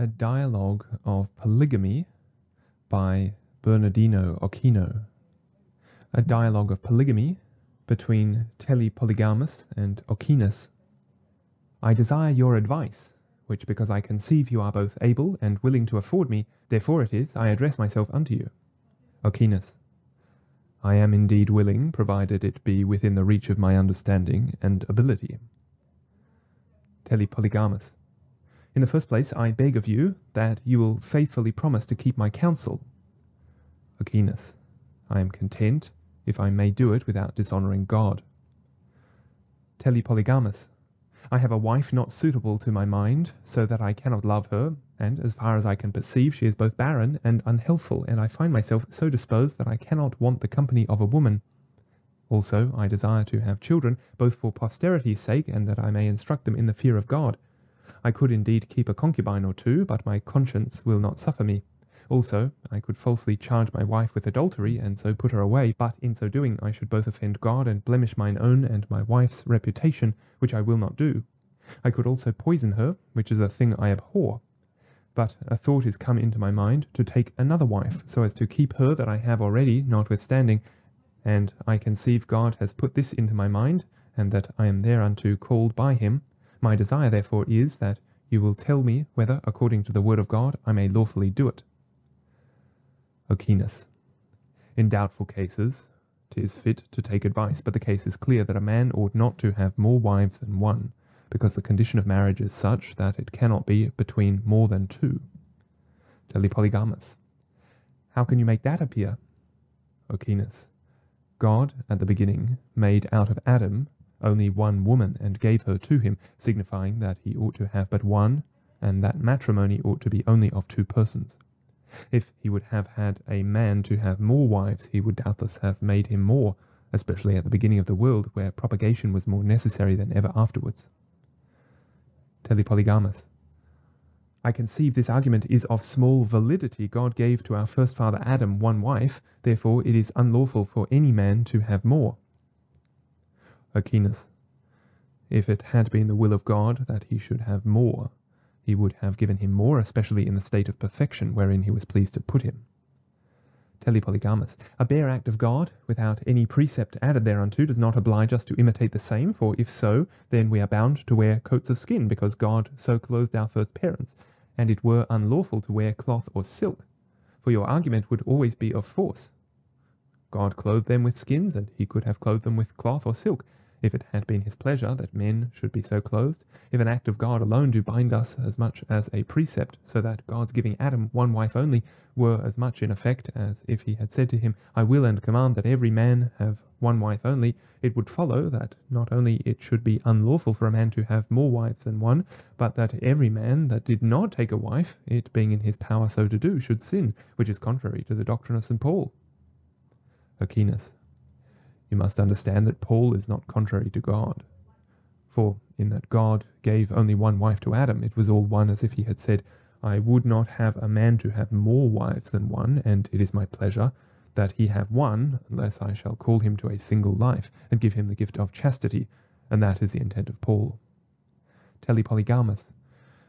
a dialogue of polygamy by Bernardino Ochino. A dialogue of polygamy between Telepolygamus and Ochinus. I desire your advice, which because I conceive you are both able and willing to afford me, therefore it is I address myself unto you. Ochinus. I am indeed willing, provided it be within the reach of my understanding and ability. Telepolygamus. In the first place, I beg of you that you will faithfully promise to keep my counsel. Ochinus. I am content if I may do it without dishonoring God. Telepolygamus. I have a wife not suitable to my mind, so that I cannot love her, and as far as I can perceive, she is both barren and unhealthful, and I find myself so disposed that I cannot want the company of a woman. Also, I desire to have children, both for posterity's sake, and that I may instruct them in the fear of God. I could indeed keep a concubine or two, but my conscience will not suffer me. Also, I could falsely charge my wife with adultery, and so put her away, but in so doing I should both offend God and blemish mine own and my wife's reputation, which I will not do. I could also poison her, which is a thing I abhor. But a thought is come into my mind to take another wife, so as to keep her that I have already, notwithstanding, and I conceive God has put this into my mind, and that I am thereunto called by him. My desire therefore is that you will tell me whether, according to the word of God, I may lawfully do it. Ochinus. In doubtful cases, 'tis fit to take advice, but the case is clear that a man ought not to have more wives than one, because the condition of marriage is such that it cannot be between more than two. Telepolygamus. How can you make that appear? Ochinus. God, at the beginning, made out of Adam only one woman, and gave her to him, signifying that he ought to have but one, and that matrimony ought to be only of two persons. If he would have had a man to have more wives, he would doubtless have made him more, especially at the beginning of the world, where propagation was more necessary than ever afterwards. Telepolygamus. I conceive this argument is of small validity. God gave to our first father Adam one wife, therefore it is unlawful for any man to have more. Ochinus. If it had been the will of God that he should have more, he would have given him more, especially in the state of perfection wherein he was pleased to put him. Telepolygamus. A bare act of God, without any precept added thereunto, does not oblige us to imitate the same, for if so, then we are bound to wear coats of skin, because God so clothed our first parents, and it were unlawful to wear cloth or silk. For your argument would always be of force. God clothed them with skins, and he could have clothed them with cloth or silk, if it had been his pleasure that men should be so clothed, if an act of God alone do bind us as much as a precept, so that God's giving Adam one wife only were as much in effect as if he had said to him, I will and command that every man have one wife only, it would follow that not only it should be unlawful for a man to have more wives than one, but that every man that did not take a wife, it being in his power so to do, should sin, which is contrary to the doctrine of St. Paul. Ochinus. You must understand that Paul is not contrary to God. For in that God gave only one wife to Adam, it was all one as if he had said, I would not have a man to have more wives than one, and it is my pleasure that he have one, unless I shall call him to a single life, and give him the gift of chastity, and that is the intent of Paul. Telepolygamus.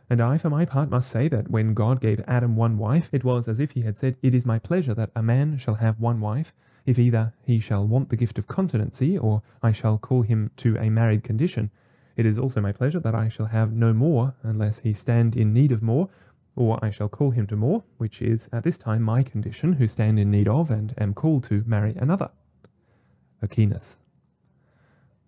And I, for my part, must say that when God gave Adam one wife, it was as if he had said, It is my pleasure that a man shall have one wife, if either he shall want the gift of continency, or I shall call him to a married condition. It is also my pleasure that I shall have no more, unless he stand in need of more, or I shall call him to more, which is at this time my condition, who stand in need of, and am called to marry another. Ochinus.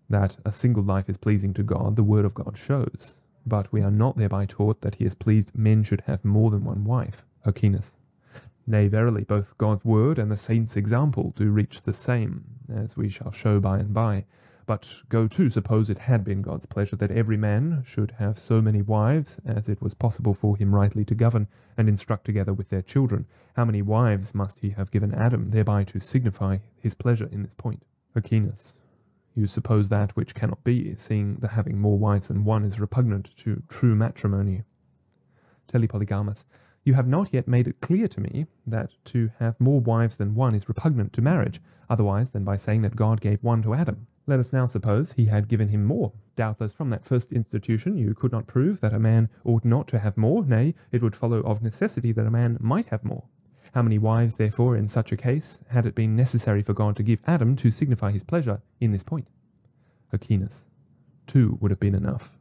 That a single life is pleasing to God, the word of God shows, but we are not thereby taught that he is pleased men should have more than one wife. Ochinus. Nay, verily, both God's word and the saints' example do reach the same, as we shall show by and by. But go to, suppose it had been God's pleasure that every man should have so many wives as it was possible for him rightly to govern and instruct together with their children. How many wives must he have given Adam, thereby to signify his pleasure in this point? Ochinus, you suppose that which cannot be, seeing the having more wives than one is repugnant to true matrimony. Telepolygamus, you have not yet made it clear to me that to have more wives than one is repugnant to marriage, otherwise than by saying that God gave one to Adam. Let us now suppose he had given him more. Doubtless from that first institution you could not prove that a man ought not to have more, nay, it would follow of necessity that a man might have more. How many wives, therefore, in such a case, had it been necessary for God to give Adam to signify his pleasure in this point? Ochinus. Two would have been enough.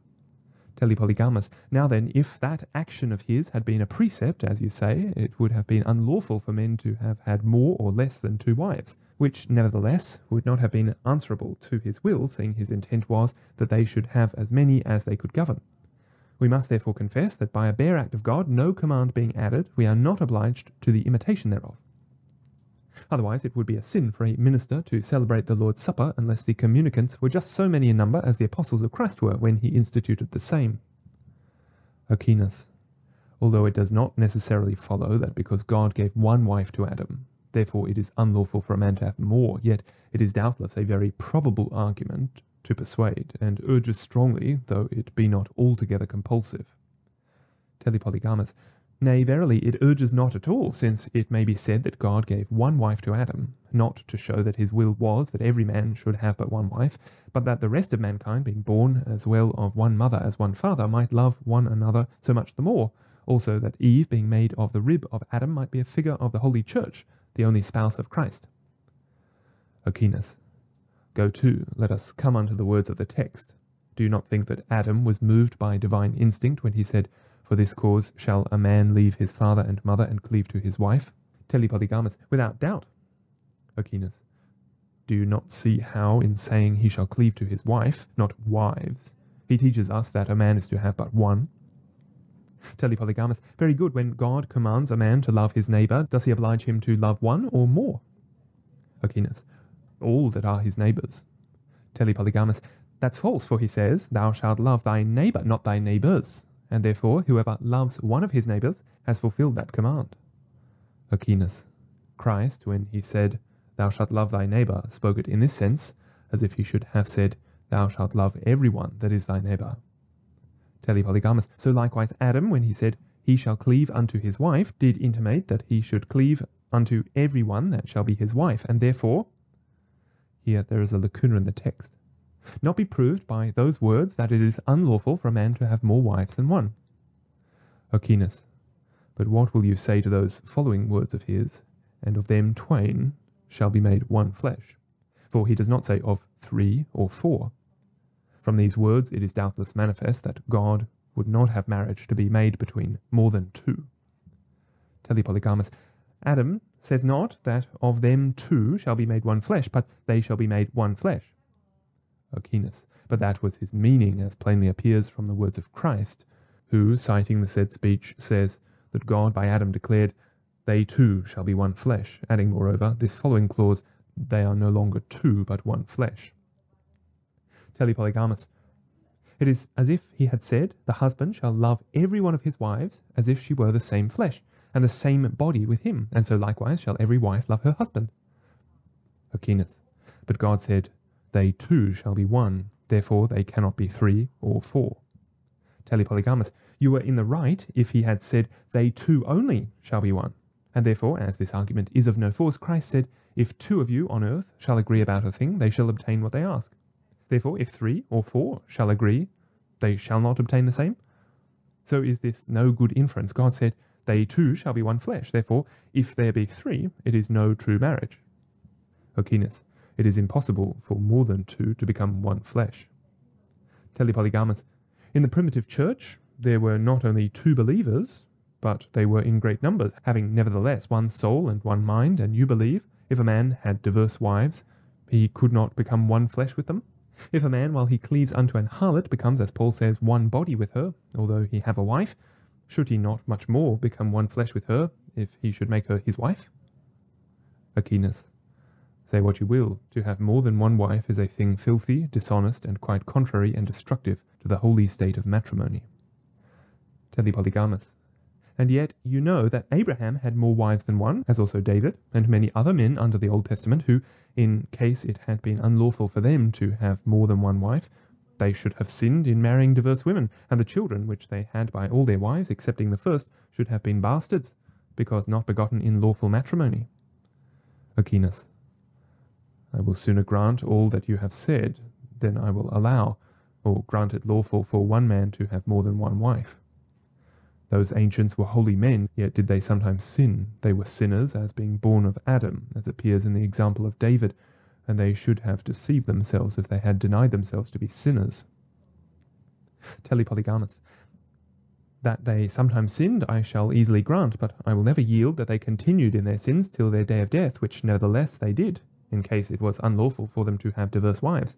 Telepolygamus. Now then, if that action of his had been a precept, as you say, it would have been unlawful for men to have had more or less than two wives, which nevertheless would not have been answerable to his will, seeing his intent was that they should have as many as they could govern. We must therefore confess that by a bare act of God, no command being added, we are not obliged to the imitation thereof. Otherwise, it would be a sin for a minister to celebrate the Lord's Supper unless the communicants were just so many in number as the apostles of Christ were when he instituted the same. Ochinus. Although it does not necessarily follow that because God gave one wife to Adam, therefore it is unlawful for a man to have more, yet it is doubtless a very probable argument to persuade, and urges strongly, though it be not altogether compulsive. Telepolygamus. Nay, verily, it urges not at all, since it may be said that God gave one wife to Adam, not to show that his will was that every man should have but one wife, but that the rest of mankind, being born as well of one mother as one father, might love one another so much the more. Also, that Eve, being made of the rib of Adam, might be a figure of the Holy Church, the only spouse of Christ. Ochinus. Go to, let us come unto the words of the text. Do you not think that Adam was moved by divine instinct when he said, for this cause shall a man leave his father and mother and cleave to his wife. Telepolygamus, without doubt. Ochinus, do you not see how, in saying he shall cleave to his wife, not wives, he teaches us that a man is to have but one? Telepolygamus, very good. When God commands a man to love his neighbour, does he oblige him to love one or more? Ochinus, all that are his neighbours. Telepolygamus, that's false, for he says, Thou shalt love thy neighbour, not thy neighbours and therefore whoever loves one of his neighbors has fulfilled that command. Ochinus. Christ, when he said, Thou shalt love thy neighbor, spoke it in this sense, as if he should have said, Thou shalt love everyone that is thy neighbor. Telepolygamus. So likewise Adam, when he said, He shall cleave unto his wife, did intimate that he should cleave unto every one that shall be his wife, and therefore, here there is a lacuna in the text not be proved by those words that it is unlawful for a man to have more wives than one. Ochinus. But what will you say to those following words of his? And of them twain shall be made one flesh. For he does not say of three or four. From these words it is doubtless manifest that God would not have marriage to be made between more than two. Telepolygamus. Adam says not that of them two shall be made one flesh, but they shall be made one flesh. Ochinus, but that was his meaning, as plainly appears from the words of Christ, who, citing the said speech, says that God by Adam declared, They two shall be one flesh, adding moreover this following clause, They are no longer two, but one flesh. Telepolygamus. It is as if he had said, The husband shall love every one of his wives as if she were the same flesh, and the same body with him, and so likewise shall every wife love her husband. Ochinus. But God said, they two shall be one, therefore they cannot be three or four. Telepolygamus, you were in the right if he had said, They two only shall be one. And therefore, as this argument is of no force, Christ said, If two of you on earth shall agree about a thing, they shall obtain what they ask. Therefore, if three or four shall agree, they shall not obtain the same. So is this no good inference? God said, They two shall be one flesh. Therefore, if there be three, it is no true marriage. Ochinus, it is impossible for more than two to become one flesh. Telepolygamus. In the primitive church, there were not only two believers, but they were in great numbers, having nevertheless one soul and one mind, and you believe, if a man had diverse wives, he could not become one flesh with them? If a man, while he cleaves unto an harlot, becomes, as Paul says, one body with her, although he have a wife, should he not much more become one flesh with her, if he should make her his wife? Ochinus. Say what you will, to have more than one wife is a thing filthy, dishonest, and quite contrary and destructive to the holy state of matrimony. Telepolygamus. And yet you know that Abraham had more wives than one, as also David, and many other men under the Old Testament, who, in case it had been unlawful for them to have more than one wife, they should have sinned in marrying diverse women, and the children which they had by all their wives, excepting the first, should have been bastards, because not begotten in lawful matrimony. Ochinus. I will sooner grant all that you have said than I will allow, or grant it lawful for one man to have more than one wife. Those ancients were holy men, yet did they sometimes sin. They were sinners, as being born of Adam, as appears in the example of David, and they should have deceived themselves if they had denied themselves to be sinners. Telepolygamus. That they sometimes sinned I shall easily grant, but I will never yield that they continued in their sins till their day of death, which nevertheless they did, in case it was unlawful for them to have diverse wives.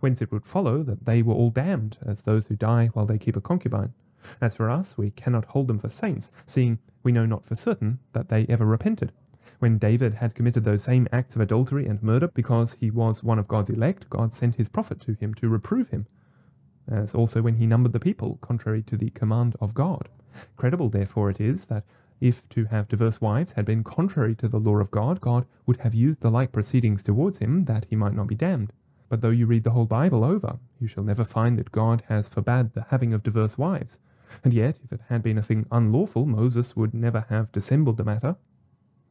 Whence it would follow that they were all damned, as those who die while they keep a concubine. As for us, we cannot hold them for saints, seeing we know not for certain that they ever repented. When David had committed those same acts of adultery and murder because he was one of God's elect, God sent his prophet to him to reprove him as also when he numbered the people, contrary to the command of God. Credible, therefore, it is that if to have diverse wives had been contrary to the law of God, God would have used the like proceedings towards him, that he might not be damned. But though you read the whole Bible over, you shall never find that God has forbade the having of diverse wives. And yet, if it had been a thing unlawful, Moses would never have dissembled the matter.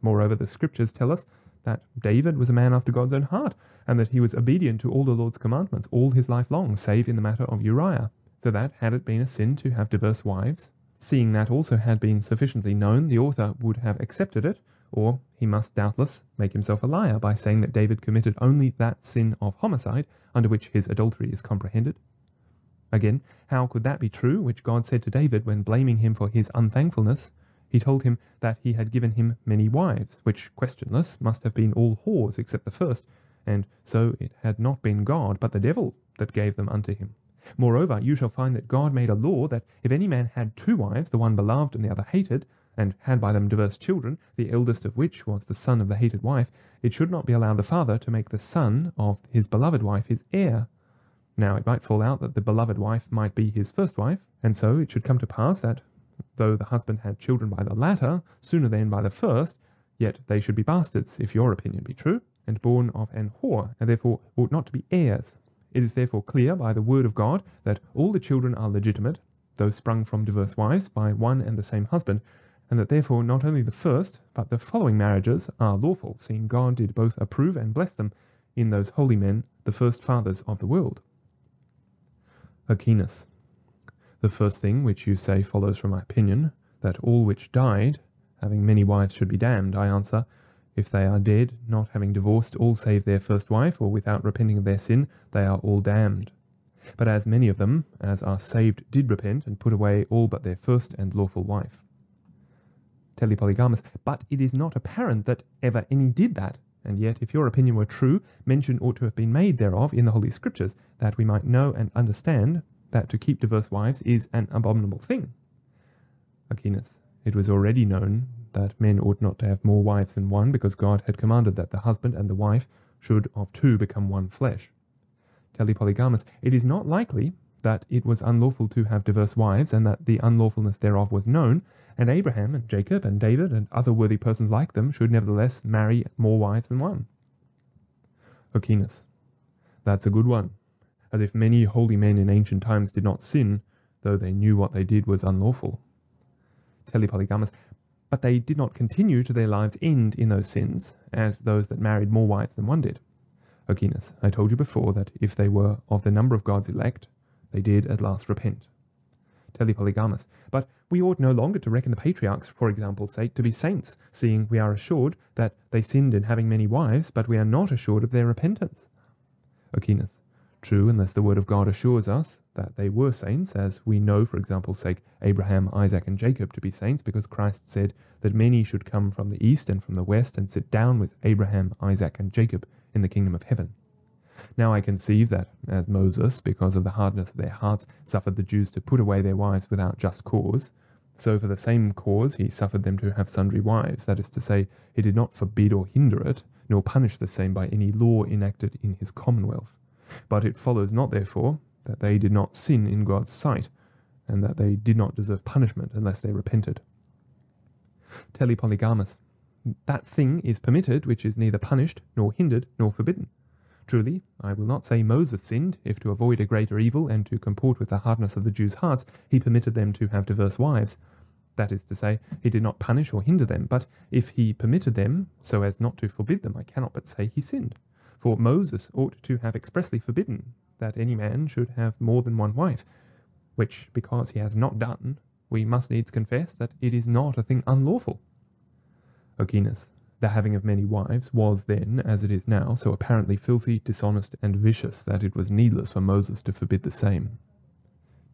Moreover, the scriptures tell us that David was a man after God's own heart, and that he was obedient to all the Lord's commandments all his life long, save in the matter of Uriah. So that, had it been a sin to have diverse wives, seeing that also had been sufficiently known, the author would have accepted it, or he must doubtless make himself a liar by saying that David committed only that sin of homicide under which his adultery is comprehended. Again, how could that be true which God said to David when blaming him for his unthankfulness? He told him that he had given him many wives, which questionless must have been all whores except the first, and so it had not been God, but the devil, that gave them unto him. Moreover, you shall find that God made a law that if any man had two wives, the one beloved and the other hated, and had by them diverse children, the eldest of which was the son of the hated wife, it should not be allowed the father to make the son of his beloved wife his heir. Now it might fall out that the beloved wife might be his first wife, and so it should come to pass that, though the husband had children by the latter, sooner than by the first, yet they should be bastards, if your opinion be true and born of an whore, and therefore ought not to be heirs. It is therefore clear by the word of God that all the children are legitimate, though sprung from diverse wives by one and the same husband, and that therefore not only the first, but the following marriages are lawful, seeing God did both approve and bless them in those holy men, the first fathers of the world. Ochinus. The first thing which you say follows from my opinion, that all which died, having many wives, should be damned. I answer, if they are dead, not having divorced all save their first wife, or without repenting of their sin, they are all damned. But as many of them as are saved did repent, and put away all but their first and lawful wife. Telepolygamus. But it is not apparent that ever any did that, and yet if your opinion were true, mention ought to have been made thereof in the Holy Scriptures, that we might know and understand that to keep diverse wives is an abominable thing. Ochinus. It was already known that men ought not to have more wives than one, because God had commanded that the husband and the wife should of two become one flesh. Telepolygamus, it is not likely that it was unlawful to have diverse wives, and that the unlawfulness thereof was known, and Abraham and Jacob and David and other worthy persons like them should nevertheless marry more wives than one. Ochinus, that's a good one, as if many holy men in ancient times did not sin, though they knew what they did was unlawful. Telepolygamus, but they did not continue to their lives' end in those sins, as those that married more wives than one did. Ochinus, I told you before that if they were of the number of God's elect, they did at last repent. Telepolygamus, but we ought no longer to reckon the patriarchs, for example's sake, to be saints, seeing we are assured that they sinned in having many wives, but we are not assured of their repentance. Ochinus, True, unless the word of God assures us that they were saints, as we know, for example's sake, Abraham, Isaac, and Jacob to be saints, because Christ said that many should come from the east and from the west and sit down with Abraham, Isaac, and Jacob in the kingdom of heaven. Now I conceive that, as Moses, because of the hardness of their hearts, suffered the Jews to put away their wives without just cause, so for the same cause he suffered them to have sundry wives, that is to say, he did not forbid or hinder it, nor punish the same by any law enacted in his commonwealth. But it follows not, therefore, that they did not sin in God's sight, and that they did not deserve punishment unless they repented. Telepolygamus. That thing is permitted which is neither punished, nor hindered, nor forbidden. Truly, I will not say Moses sinned, if to avoid a greater evil and to comport with the hardness of the Jews' hearts, he permitted them to have diverse wives. That is to say, he did not punish or hinder them, but if he permitted them, so as not to forbid them, I cannot but say he sinned. For Moses ought to have expressly forbidden that any man should have more than one wife, which, because he has not done, we must needs confess that it is not a thing unlawful. Ochinus, the having of many wives was then, as it is now, so apparently filthy, dishonest, and vicious that it was needless for Moses to forbid the same.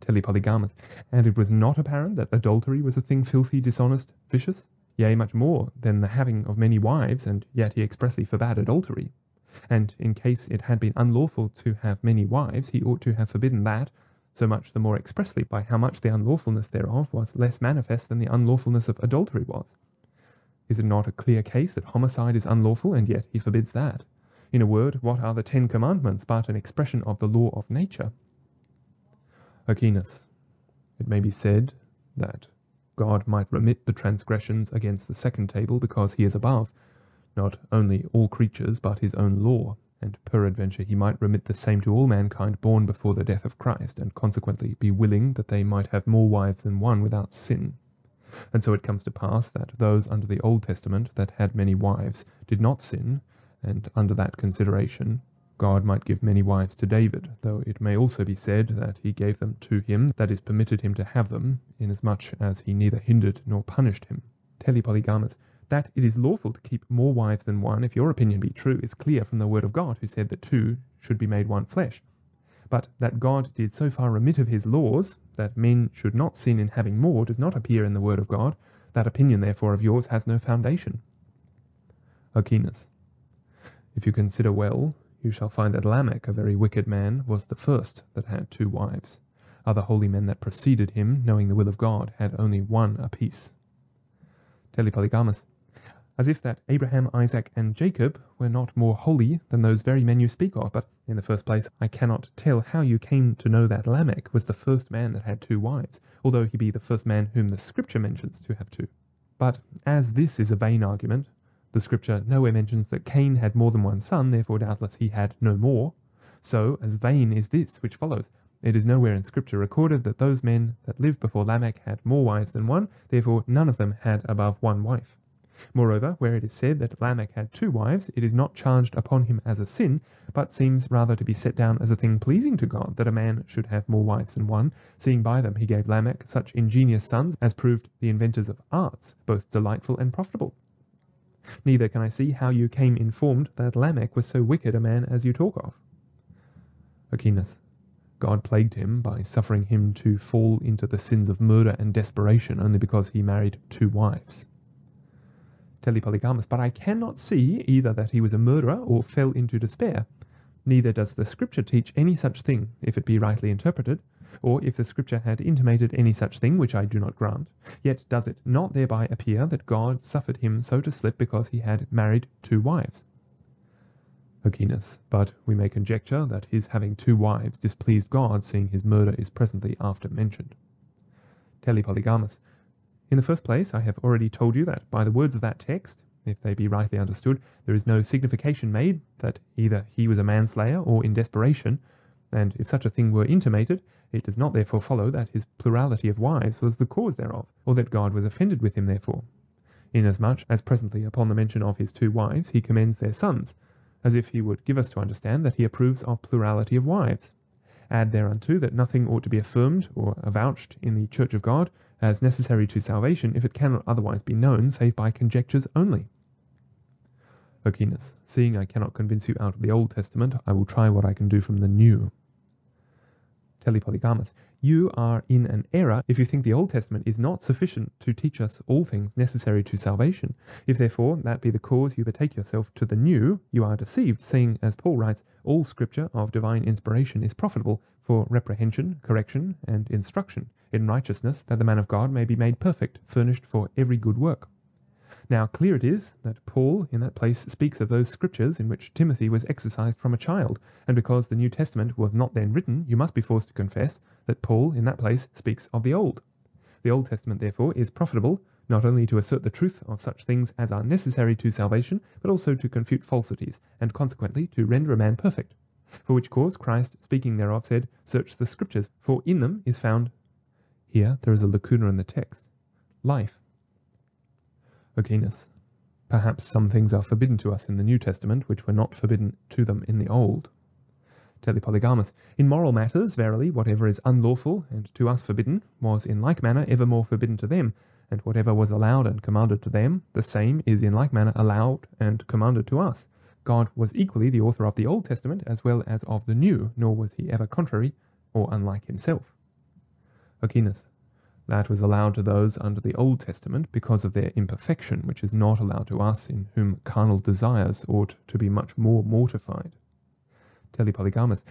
Telepolygamus, and it was not apparent that adultery was a thing filthy, dishonest, vicious? Yea, much more than the having of many wives, and yet he expressly forbade adultery. And in case it had been unlawful to have many wives, he ought to have forbidden that, so much the more expressly by how much the unlawfulness thereof was less manifest than the unlawfulness of adultery was. Is it not a clear case that homicide is unlawful, and yet he forbids that? In a word, what are the Ten Commandments but an expression of the law of nature? Ochinus, it may be said that God might remit the transgressions against the second table because he is above, not only all creatures but his own law, and peradventure he might remit the same to all mankind born before the death of Christ, and consequently be willing that they might have more wives than one without sin. And so it comes to pass that those under the Old Testament that had many wives did not sin, and under that consideration God might give many wives to David, though it may also be said that he gave them to him, that is permitted him to have them, inasmuch as he neither hindered nor punished him. Telepolygamus, that it is lawful to keep more wives than one, if your opinion be true, is clear from the word of God, who said that two should be made one flesh. But that God did so far remit of his laws, that men should not sin in having more, does not appear in the word of God. That opinion, therefore, of yours has no foundation. Ochinus. If you consider well, you shall find that Lamech, a very wicked man, was the first that had two wives. Other holy men that preceded him, knowing the will of God, had only one apiece. Telepolygamus as if that Abraham, Isaac, and Jacob were not more holy than those very men you speak of. But in the first place, I cannot tell how you came to know that Lamech was the first man that had two wives, although he be the first man whom the Scripture mentions to have two. But as this is a vain argument, the Scripture nowhere mentions that Cain had more than one son, therefore doubtless he had no more. So, as vain is this which follows. It is nowhere in Scripture recorded that those men that lived before Lamech had more wives than one, therefore none of them had above one wife. Moreover, where it is said that Lamech had two wives, it is not charged upon him as a sin, but seems rather to be set down as a thing pleasing to God that a man should have more wives than one, seeing by them he gave Lamech such ingenious sons as proved the inventors of arts, both delightful and profitable. Neither can I see how you came informed that Lamech was so wicked a man as you talk of. Ochinus. God plagued him by suffering him to fall into the sins of murder and desperation only because he married two wives. Telepolygamus, but I cannot see either that he was a murderer or fell into despair. Neither does the Scripture teach any such thing, if it be rightly interpreted, or if the Scripture had intimated any such thing, which I do not grant, yet does it not thereby appear that God suffered him so to slip because he had married two wives? Ochinus, but we may conjecture that his having two wives displeased God, seeing his murder is presently after mentioned. Telepolygamus, in the first place, I have already told you that by the words of that text, if they be rightly understood, there is no signification made that either he was a manslayer or in desperation, and if such a thing were intimated, it does not therefore follow that his plurality of wives was the cause thereof, or that God was offended with him therefore. Inasmuch as presently upon the mention of his two wives he commends their sons, as if he would give us to understand that he approves of plurality of wives. Add thereunto that nothing ought to be affirmed or avouched in the church of God as necessary to salvation if it cannot otherwise be known save by conjectures only. Ochinus, seeing I cannot convince you out of the Old Testament, I will try what I can do from the New. Telepolygamus, you are in an error if you think the Old Testament is not sufficient to teach us all things necessary to salvation. If therefore that be the cause you betake yourself to the New, you are deceived, seeing, as Paul writes, all scripture of divine inspiration is profitable for reprehension, correction, and instruction in righteousness, that the man of God may be made perfect, furnished for every good work. Now, clear it is that Paul in that place speaks of those scriptures in which Timothy was exercised from a child, and because the New Testament was not then written, you must be forced to confess that Paul in that place speaks of the Old. The Old Testament, therefore, is profitable not only to assert the truth of such things as are necessary to salvation, but also to confute falsities, and consequently to render a man perfect. For which cause Christ, speaking thereof, said, Search the Scriptures, for in them is found here there is a lacuna in the text. Life. Ochinus. Perhaps some things are forbidden to us in the New Testament which were not forbidden to them in the Old. Telepolygamus. In moral matters, verily, whatever is unlawful and to us forbidden was in like manner evermore forbidden to them, and whatever was allowed and commanded to them, the same is in like manner allowed and commanded to us. God was equally the author of the Old Testament as well as of the New, nor was he ever contrary or unlike himself. Ochinus. That was allowed to those under the Old Testament because of their imperfection, which is not allowed to us, in whom carnal desires ought to be much more mortified. Telepolygamus.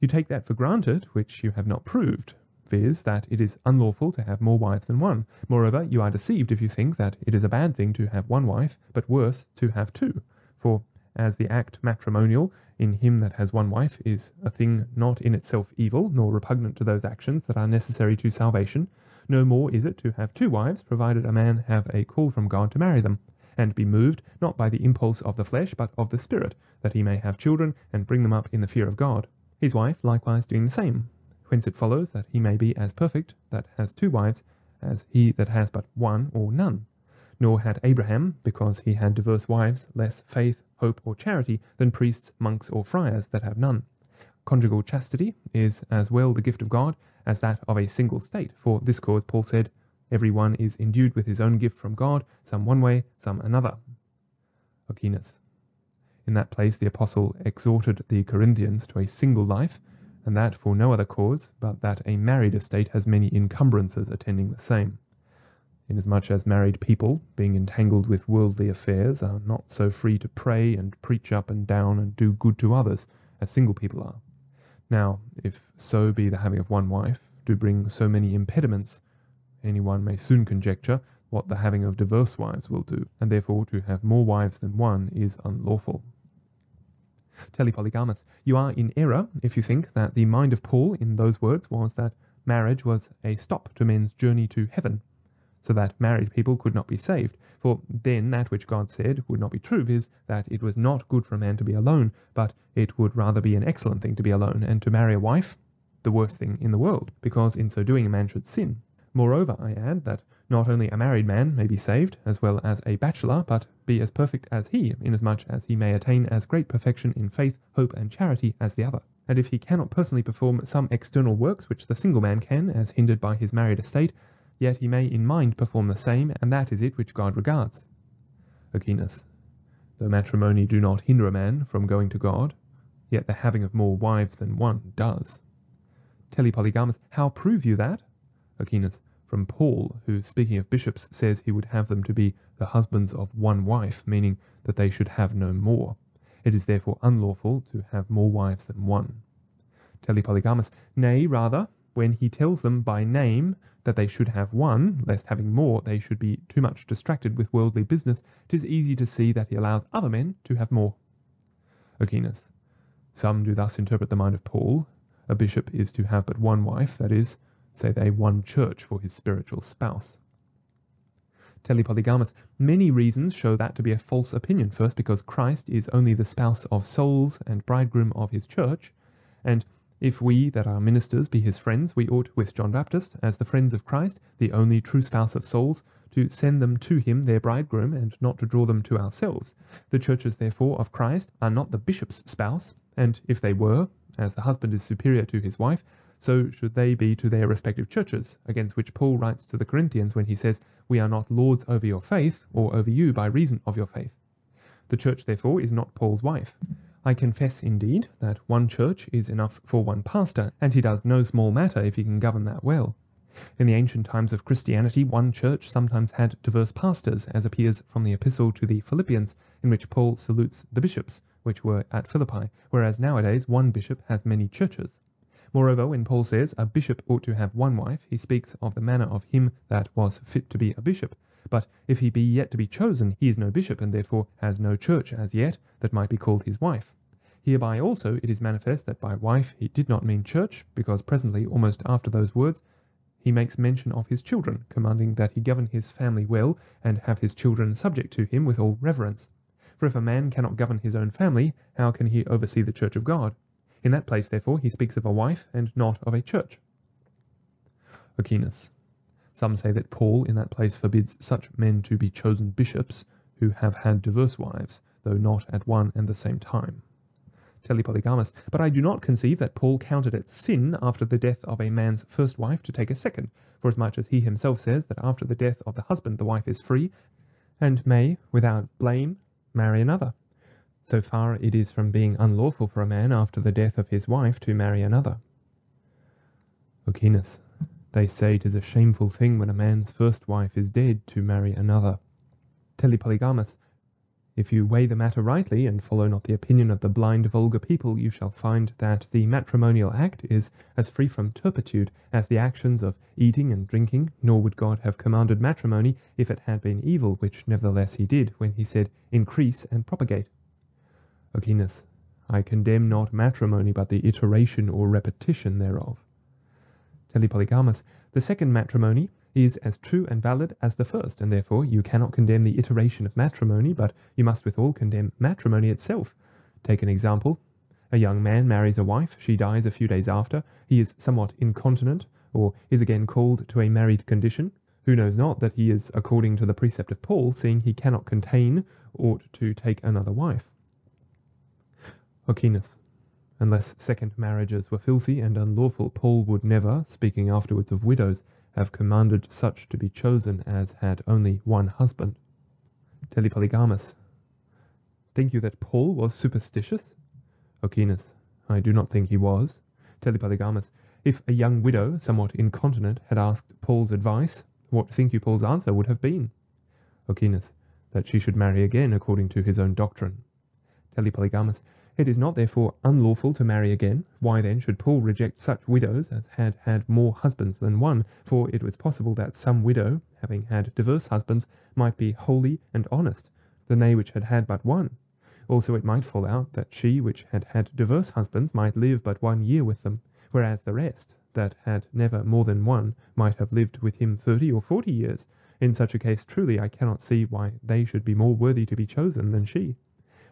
You take that for granted, which you have not proved, viz., that it is unlawful to have more wives than one. Moreover, you are deceived if you think that it is a bad thing to have one wife, but worse to have two. For as the act matrimonial in him that has one wife is a thing not in itself evil, nor repugnant to those actions that are necessary to salvation, no more is it to have two wives, provided a man have a call from God to marry them, and be moved not by the impulse of the flesh, but of the Spirit, that he may have children, and bring them up in the fear of God. His wife likewise doing the same, whence it follows that he may be as perfect that has two wives, as he that has but one or none. Nor had Abraham, because he had diverse wives, less faith, hope, or charity than priests, monks, or friars that have none. Conjugal chastity is as well the gift of God as that of a single state. For this cause Paul said, Every one is endued with his own gift from God, some one way, some another. Ochinus. In that place the apostle exhorted the Corinthians to a single life, and that for no other cause but that a married estate has many encumbrances attending the same inasmuch as married people, being entangled with worldly affairs, are not so free to pray and preach up and down and do good to others as single people are. Now, if so be the having of one wife do bring so many impediments, any one may soon conjecture what the having of diverse wives will do, and therefore to have more wives than one is unlawful. Telepolygamus, you are in error if you think that the mind of Paul in those words was that marriage was a stop to men's journey to heaven, so that married people could not be saved. For then that which God said would not be true, viz., that it was not good for a man to be alone, but it would rather be an excellent thing to be alone, and to marry a wife, the worst thing in the world, because in so doing a man should sin. Moreover, I add that not only a married man may be saved, as well as a bachelor, but be as perfect as he, inasmuch as he may attain as great perfection in faith, hope, and charity as the other. And if he cannot personally perform some external works which the single man can, as hindered by his married estate, yet he may in mind perform the same, and that is it which God regards. Ochinus. Though matrimony do not hinder a man from going to God, yet the having of more wives than one does. Telepolygamus. How prove you that? Ochinus. From Paul, who, speaking of bishops, says he would have them to be the husbands of one wife, meaning that they should have no more. It is therefore unlawful to have more wives than one. Telepolygamus. Nay, rather, when he tells them by name that they should have one, lest having more they should be too much distracted with worldly business, tis easy to see that he allows other men to have more. Ochinus. Some do thus interpret the mind of Paul. A bishop is to have but one wife, that is, say they, one church for his spiritual spouse. Telepolygamus. Many reasons show that to be a false opinion. First, because Christ is only the spouse of souls and bridegroom of his church, and if we that are ministers be his friends, we ought, with John Baptist, as the friends of Christ, the only true spouse of souls, to send them to him, their bridegroom, and not to draw them to ourselves. The churches, therefore, of Christ are not the bishop's spouse, and if they were, as the husband is superior to his wife, so should they be to their respective churches, against which Paul writes to the Corinthians when he says, We are not lords over your faith, or over you by reason of your faith. The church, therefore, is not Paul's wife. I confess indeed that one church is enough for one pastor, and he does no small matter if he can govern that well. In the ancient times of Christianity, one church sometimes had diverse pastors, as appears from the epistle to the Philippians, in which Paul salutes the bishops, which were at Philippi, whereas nowadays one bishop has many churches. Moreover, when Paul says a bishop ought to have one wife, he speaks of the manner of him that was fit to be a bishop. But if he be yet to be chosen, he is no bishop, and therefore has no church as yet that might be called his wife. Hereby also it is manifest that by wife he did not mean church, because presently, almost after those words, he makes mention of his children, commanding that he govern his family well, and have his children subject to him with all reverence. For if a man cannot govern his own family, how can he oversee the church of God? In that place, therefore, he speaks of a wife, and not of a church. Ochinus. Some say that Paul in that place forbids such men to be chosen bishops, who have had diverse wives, though not at one and the same time. Telepolygamus. But I do not conceive that Paul counted it sin after the death of a man's first wife to take a second, forasmuch as much as he himself says that after the death of the husband the wife is free, and may, without blame, marry another. So far it is from being unlawful for a man after the death of his wife to marry another. Ochinus. They say it is a shameful thing when a man's first wife is dead to marry another. Telepolygamus. If you weigh the matter rightly, and follow not the opinion of the blind vulgar people, you shall find that the matrimonial act is as free from turpitude as the actions of eating and drinking, nor would God have commanded matrimony if it had been evil, which nevertheless he did, when he said, Increase and propagate. Ochinus, I condemn not matrimony, but the iteration or repetition thereof. Telepolygamus, the second matrimony is as true and valid as the first, and therefore you cannot condemn the iteration of matrimony, but you must withal condemn matrimony itself. Take an example. A young man marries a wife, she dies a few days after, he is somewhat incontinent, or is again called to a married condition. Who knows not that he is, according to the precept of Paul, seeing he cannot contain, ought to take another wife. Ochinus. Unless second marriages were filthy and unlawful, Paul would never, speaking afterwards of widows, have commanded such to be chosen as had only one husband. Telepolygamus. Think you that Paul was superstitious? Ochinus. I do not think he was. Telepolygamus. If a young widow, somewhat incontinent, had asked Paul's advice, what think you Paul's answer would have been? Ochinus. That she should marry again according to his own doctrine. Telepolygamus. It is not therefore unlawful to marry again. Why then should Paul reject such widows as had had more husbands than one? For it was possible that some widow, having had diverse husbands, might be holy and honest, than they which had had but one. Also it might fall out that she which had had diverse husbands might live but one year with them, whereas the rest, that had never more than one, might have lived with him thirty or forty years. In such a case truly I cannot see why they should be more worthy to be chosen than she.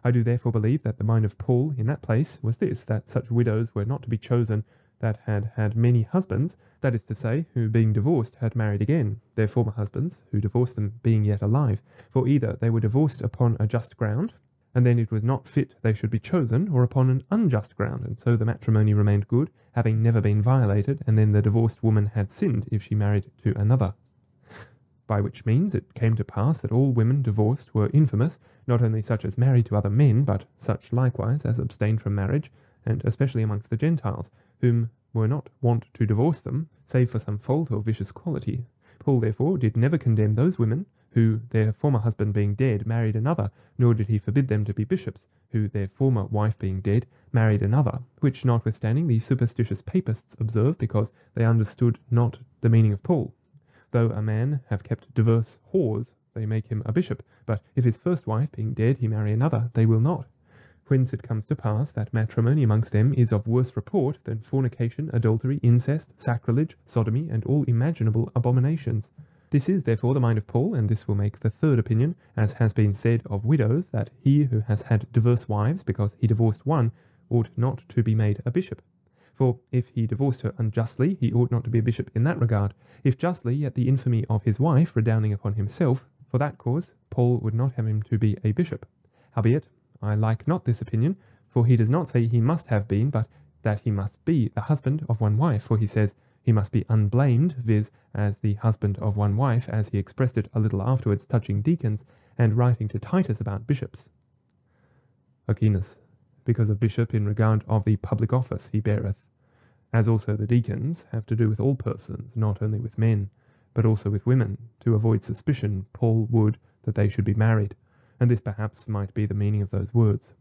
I do therefore believe that the mind of Paul in that place was this, that such widows were not to be chosen that had had many husbands, that is to say, who being divorced had married again, their former husbands, who divorced them being yet alive. For either they were divorced upon a just ground, and then it was not fit they should be chosen, or upon an unjust ground, and so the matrimony remained good, having never been violated, and then the divorced woman had sinned if she married to another by which means it came to pass that all women divorced were infamous, not only such as married to other men, but such likewise as abstained from marriage, and especially amongst the Gentiles, whom were not wont to divorce them, save for some fault or vicious quality. Paul therefore did never condemn those women, who, their former husband being dead, married another, nor did he forbid them to be bishops, who, their former wife being dead, married another, which notwithstanding the superstitious papists observe, because they understood not the meaning of Paul. Though a man have kept diverse whores, they make him a bishop, but if his first wife being dead he marry another, they will not. Whence it comes to pass that matrimony amongst them is of worse report than fornication, adultery, incest, sacrilege, sodomy, and all imaginable abominations. This is therefore the mind of Paul, and this will make the third opinion, as has been said of widows, that he who has had diverse wives, because he divorced one, ought not to be made a bishop. For if he divorced her unjustly, he ought not to be a bishop in that regard. If justly, yet the infamy of his wife redounding upon himself, for that cause Paul would not have him to be a bishop. Howbeit, I like not this opinion, for he does not say he must have been, but that he must be the husband of one wife, for he says he must be unblamed, viz., as the husband of one wife, as he expressed it a little afterwards touching deacons, and writing to Titus about bishops. Ochinus because a bishop in regard of the public office he beareth, as also the deacons have to do with all persons, not only with men, but also with women. To avoid suspicion, Paul would that they should be married, and this perhaps might be the meaning of those words.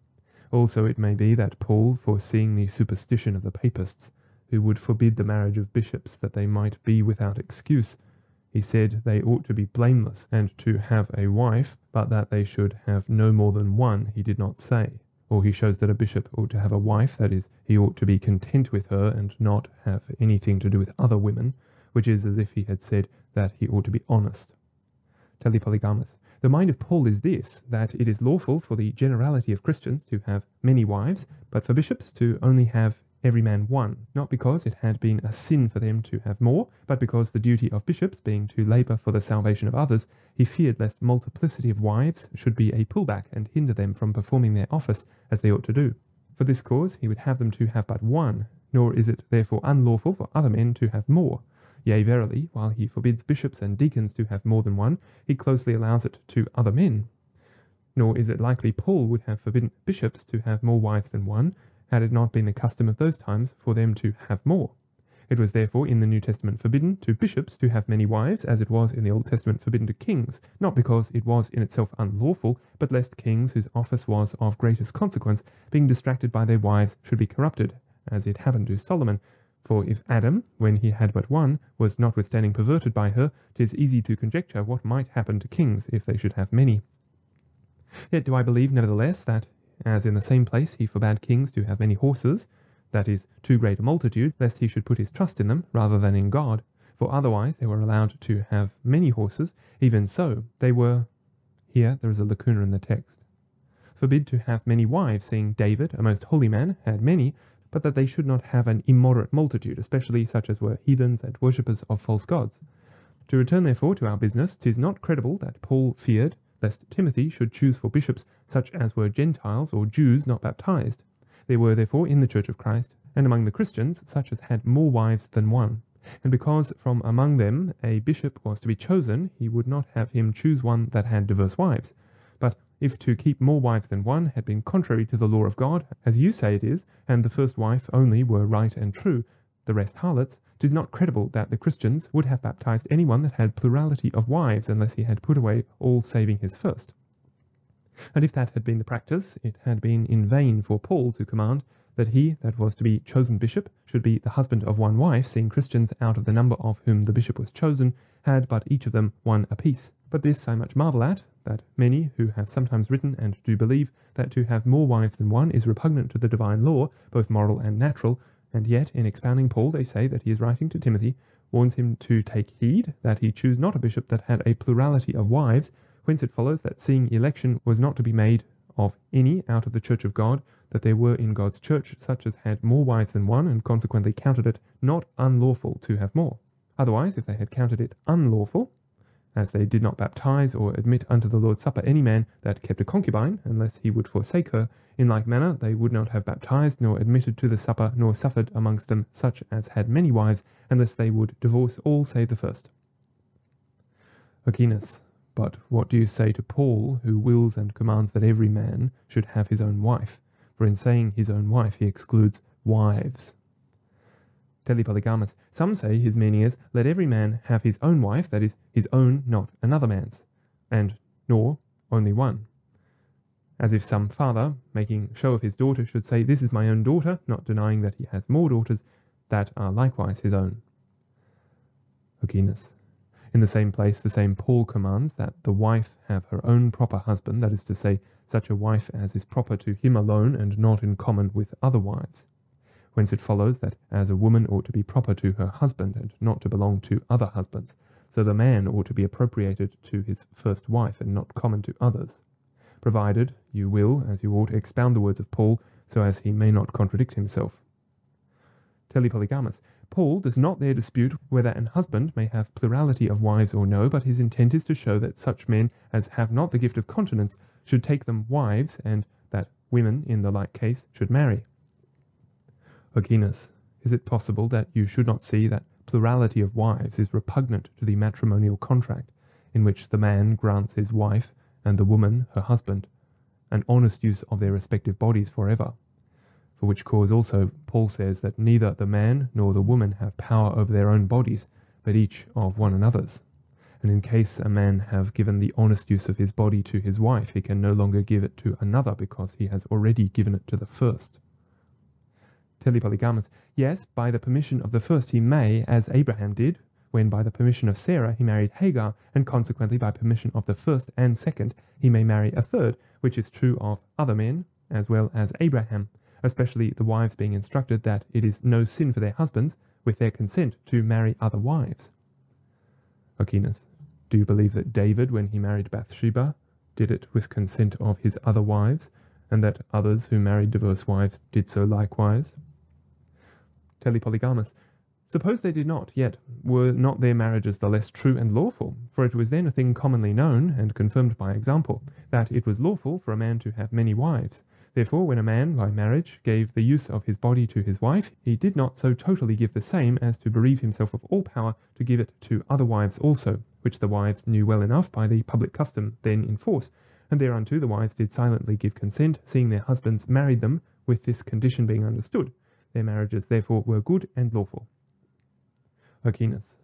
Also it may be that Paul, foreseeing the superstition of the papists, who would forbid the marriage of bishops that they might be without excuse, he said they ought to be blameless and to have a wife, but that they should have no more than one he did not say or he shows that a bishop ought to have a wife, that is, he ought to be content with her and not have anything to do with other women, which is as if he had said that he ought to be honest. Telepolygamus. The mind of Paul is this, that it is lawful for the generality of Christians to have many wives, but for bishops to only have every man one, not because it had been a sin for them to have more, but because the duty of bishops being to labour for the salvation of others, he feared lest multiplicity of wives should be a pullback and hinder them from performing their office as they ought to do. For this cause he would have them to have but one, nor is it therefore unlawful for other men to have more. Yea, verily, while he forbids bishops and deacons to have more than one, he closely allows it to other men. Nor is it likely Paul would have forbidden bishops to have more wives than one, had it not been the custom of those times for them to have more. It was therefore in the New Testament forbidden to bishops to have many wives, as it was in the Old Testament forbidden to kings, not because it was in itself unlawful, but lest kings whose office was of greatest consequence, being distracted by their wives, should be corrupted, as it happened to Solomon. For if Adam, when he had but one, was notwithstanding perverted by her, 'tis easy to conjecture what might happen to kings if they should have many. Yet do I believe, nevertheless, that as in the same place he forbade kings to have many horses, that is, too great a multitude, lest he should put his trust in them rather than in God, for otherwise they were allowed to have many horses, even so they were. Here there is a lacuna in the text. Forbid to have many wives, seeing David, a most holy man, had many, but that they should not have an immoderate multitude, especially such as were heathens and worshippers of false gods. To return therefore to our business, 'tis not credible that Paul feared lest Timothy should choose for bishops such as were Gentiles or Jews not baptized. There were therefore in the Church of Christ, and among the Christians, such as had more wives than one. And because from among them a bishop was to be chosen, he would not have him choose one that had diverse wives. But if to keep more wives than one had been contrary to the law of God, as you say it is, and the first wife only were right and true, the rest harlots, harlots, 'tis not credible that the Christians would have baptized any one that had plurality of wives, unless he had put away all saving his first. And if that had been the practice, it had been in vain for Paul to command that he that was to be chosen bishop should be the husband of one wife, seeing Christians out of the number of whom the bishop was chosen had but each of them one apiece. But this I much marvel at, that many who have sometimes written and do believe that to have more wives than one is repugnant to the divine law, both moral and natural, and yet, in expounding Paul, they say that he is writing to Timothy, warns him to take heed that he choose not a bishop that had a plurality of wives, whence it follows that seeing election was not to be made of any out of the church of God, that there were in God's church such as had more wives than one, and consequently counted it not unlawful to have more. Otherwise, if they had counted it unlawful, as they did not baptize or admit unto the Lord's Supper any man that kept a concubine, unless he would forsake her. In like manner they would not have baptized, nor admitted to the supper, nor suffered amongst them such as had many wives, unless they would divorce all save the first. Ochinus, but what do you say to Paul, who wills and commands that every man should have his own wife? For in saying his own wife, he excludes wives. Telepolygamus. Some say his meaning is, let every man have his own wife, that is, his own, not another man's, and nor only one. As if some father, making show of his daughter, should say, This is my own daughter, not denying that he has more daughters that are likewise his own. Ochinus. In the same place, the same Paul commands that the wife have her own proper husband, that is to say, such a wife as is proper to him alone and not in common with other wives whence it follows that as a woman ought to be proper to her husband and not to belong to other husbands, so the man ought to be appropriated to his first wife and not common to others. Provided you will, as you ought, expound the words of Paul, so as he may not contradict himself. Telepolygamus. Paul does not there dispute whether an husband may have plurality of wives or no, but his intent is to show that such men as have not the gift of continence should take them wives, and that women, in the like case, should marry. Ochinus, is it possible that you should not see that plurality of wives is repugnant to the matrimonial contract, in which the man grants his wife and the woman her husband an honest use of their respective bodies forever? For which cause also Paul says that neither the man nor the woman have power over their own bodies, but each of one another's. And in case a man have given the honest use of his body to his wife, he can no longer give it to another because he has already given it to the first. Telepolygamus. Yes, by the permission of the first he may, as Abraham did, when by the permission of Sarah he married Hagar, and consequently by permission of the first and second he may marry a third, which is true of other men as well as Abraham, especially the wives being instructed that it is no sin for their husbands, with their consent, to marry other wives. Ochinus, do you believe that David, when he married Bathsheba, did it with consent of his other wives, and that others who married diverse wives did so likewise? Telepolygamus. Suppose they did not, yet were not their marriages the less true and lawful? For it was then a thing commonly known, and confirmed by example, that it was lawful for a man to have many wives. Therefore, when a man, by marriage, gave the use of his body to his wife, he did not so totally give the same as to bereave himself of all power to give it to other wives also, which the wives knew well enough by the public custom then in force, and thereunto the wives did silently give consent, seeing their husbands married them, with this condition being understood. Their marriages therefore were good and lawful. Ochinus.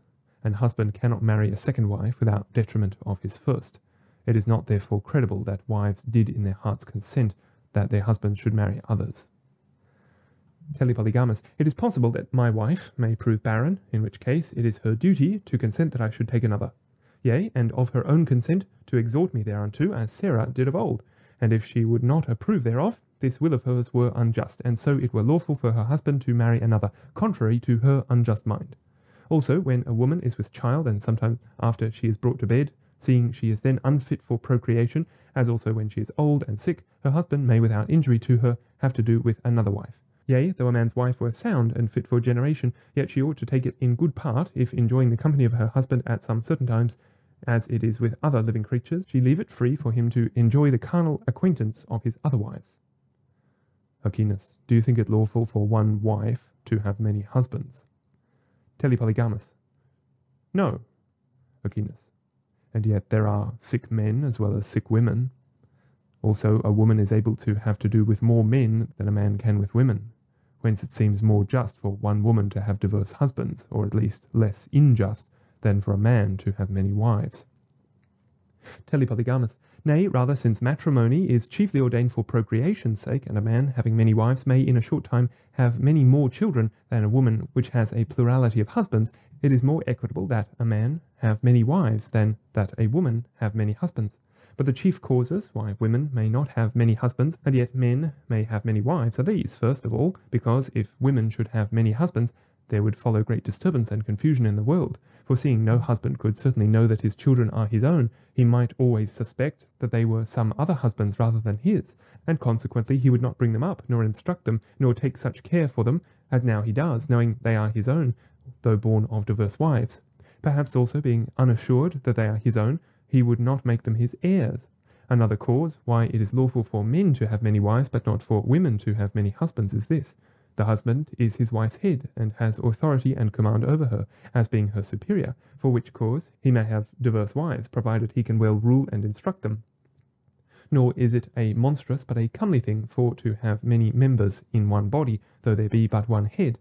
An husband cannot marry a second wife without detriment of his first. It is not therefore credible that wives did in their hearts consent that their husbands should marry others. Telepolygamus. It is possible that my wife may prove barren, in which case it is her duty to consent that I should take another. Yea, and of her own consent to exhort me thereunto, as Sarah did of old. And if she would not approve thereof, this will of hers were unjust, and so it were lawful for her husband to marry another, contrary to her unjust mind. Also, when a woman is with child, and sometimes after she is brought to bed, seeing she is then unfit for procreation, as also when she is old and sick, her husband may without injury to her have to do with another wife. Yea, though a man's wife were sound and fit for generation, yet she ought to take it in good part, if enjoying the company of her husband at some certain times, as it is with other living creatures, she leave it free for him to enjoy the carnal acquaintance of his other wives. Ochinus, do you think it lawful for one wife to have many husbands? Telepolygamus. No, Ochinus. And yet there are sick men as well as sick women. Also, a woman is able to have to do with more men than a man can with women, whence it seems more just for one woman to have diverse husbands, or at least less unjust than for a man to have many wives. Telepolygamus. Nay, rather, since matrimony is chiefly ordained for procreation's sake, and a man having many wives may in a short time have many more children than a woman which has a plurality of husbands, it is more equitable that a man have many wives than that a woman have many husbands. But the chief causes why women may not have many husbands, and yet men may have many wives, are these. First of all, because if women should have many husbands, there would follow great disturbance and confusion in the world, for seeing no husband could certainly know that his children are his own, he might always suspect that they were some other husband's rather than his, and consequently he would not bring them up, nor instruct them, nor take such care for them, as now he does, knowing they are his own, though born of diverse wives. Perhaps also being unassured that they are his own, he would not make them his heirs. Another cause why it is lawful for men to have many wives, but not for women to have many husbands, is this the husband is his wife's head, and has authority and command over her, as being her superior, for which cause he may have diverse wives, provided he can well rule and instruct them. Nor is it a monstrous but a comely thing for to have many members in one body, though there be but one head.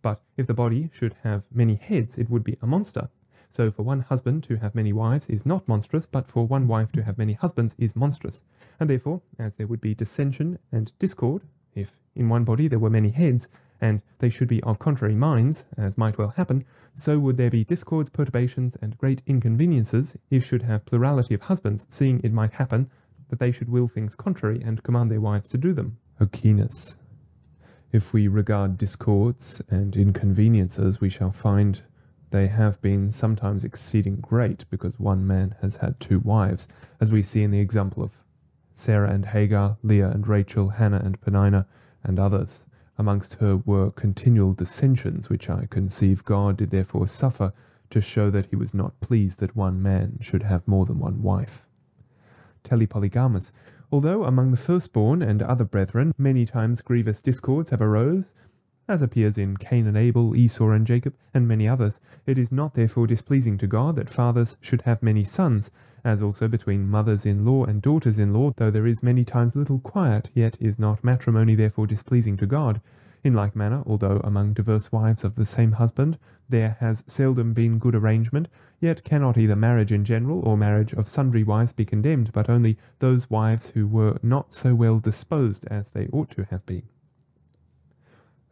But if the body should have many heads, it would be a monster. So for one husband to have many wives is not monstrous, but for one wife to have many husbands is monstrous. And therefore, as there would be dissension and discord, if in one body there were many heads, and they should be of contrary minds, as might well happen, so would there be discords, perturbations, and great inconveniences, if should have plurality of husbands, seeing it might happen that they should will things contrary, and command their wives to do them. Ochinus. If we regard discords and inconveniences, we shall find they have been sometimes exceeding great, because one man has had two wives, as we see in the example of Sarah and Hagar, Leah and Rachel, Hannah and Peninnah, and others. Amongst her were continual dissensions, which I conceive God did therefore suffer, to show that he was not pleased that one man should have more than one wife. Telepolygamus. Although among the firstborn and other brethren many times grievous discords have arose, as appears in Cain and Abel, Esau and Jacob, and many others, it is not therefore displeasing to God that fathers should have many sons, as also between mothers-in-law and daughters-in-law, though there is many times little quiet, yet is not matrimony therefore displeasing to God. In like manner, although among diverse wives of the same husband there has seldom been good arrangement, yet cannot either marriage in general or marriage of sundry wives be condemned, but only those wives who were not so well disposed as they ought to have been.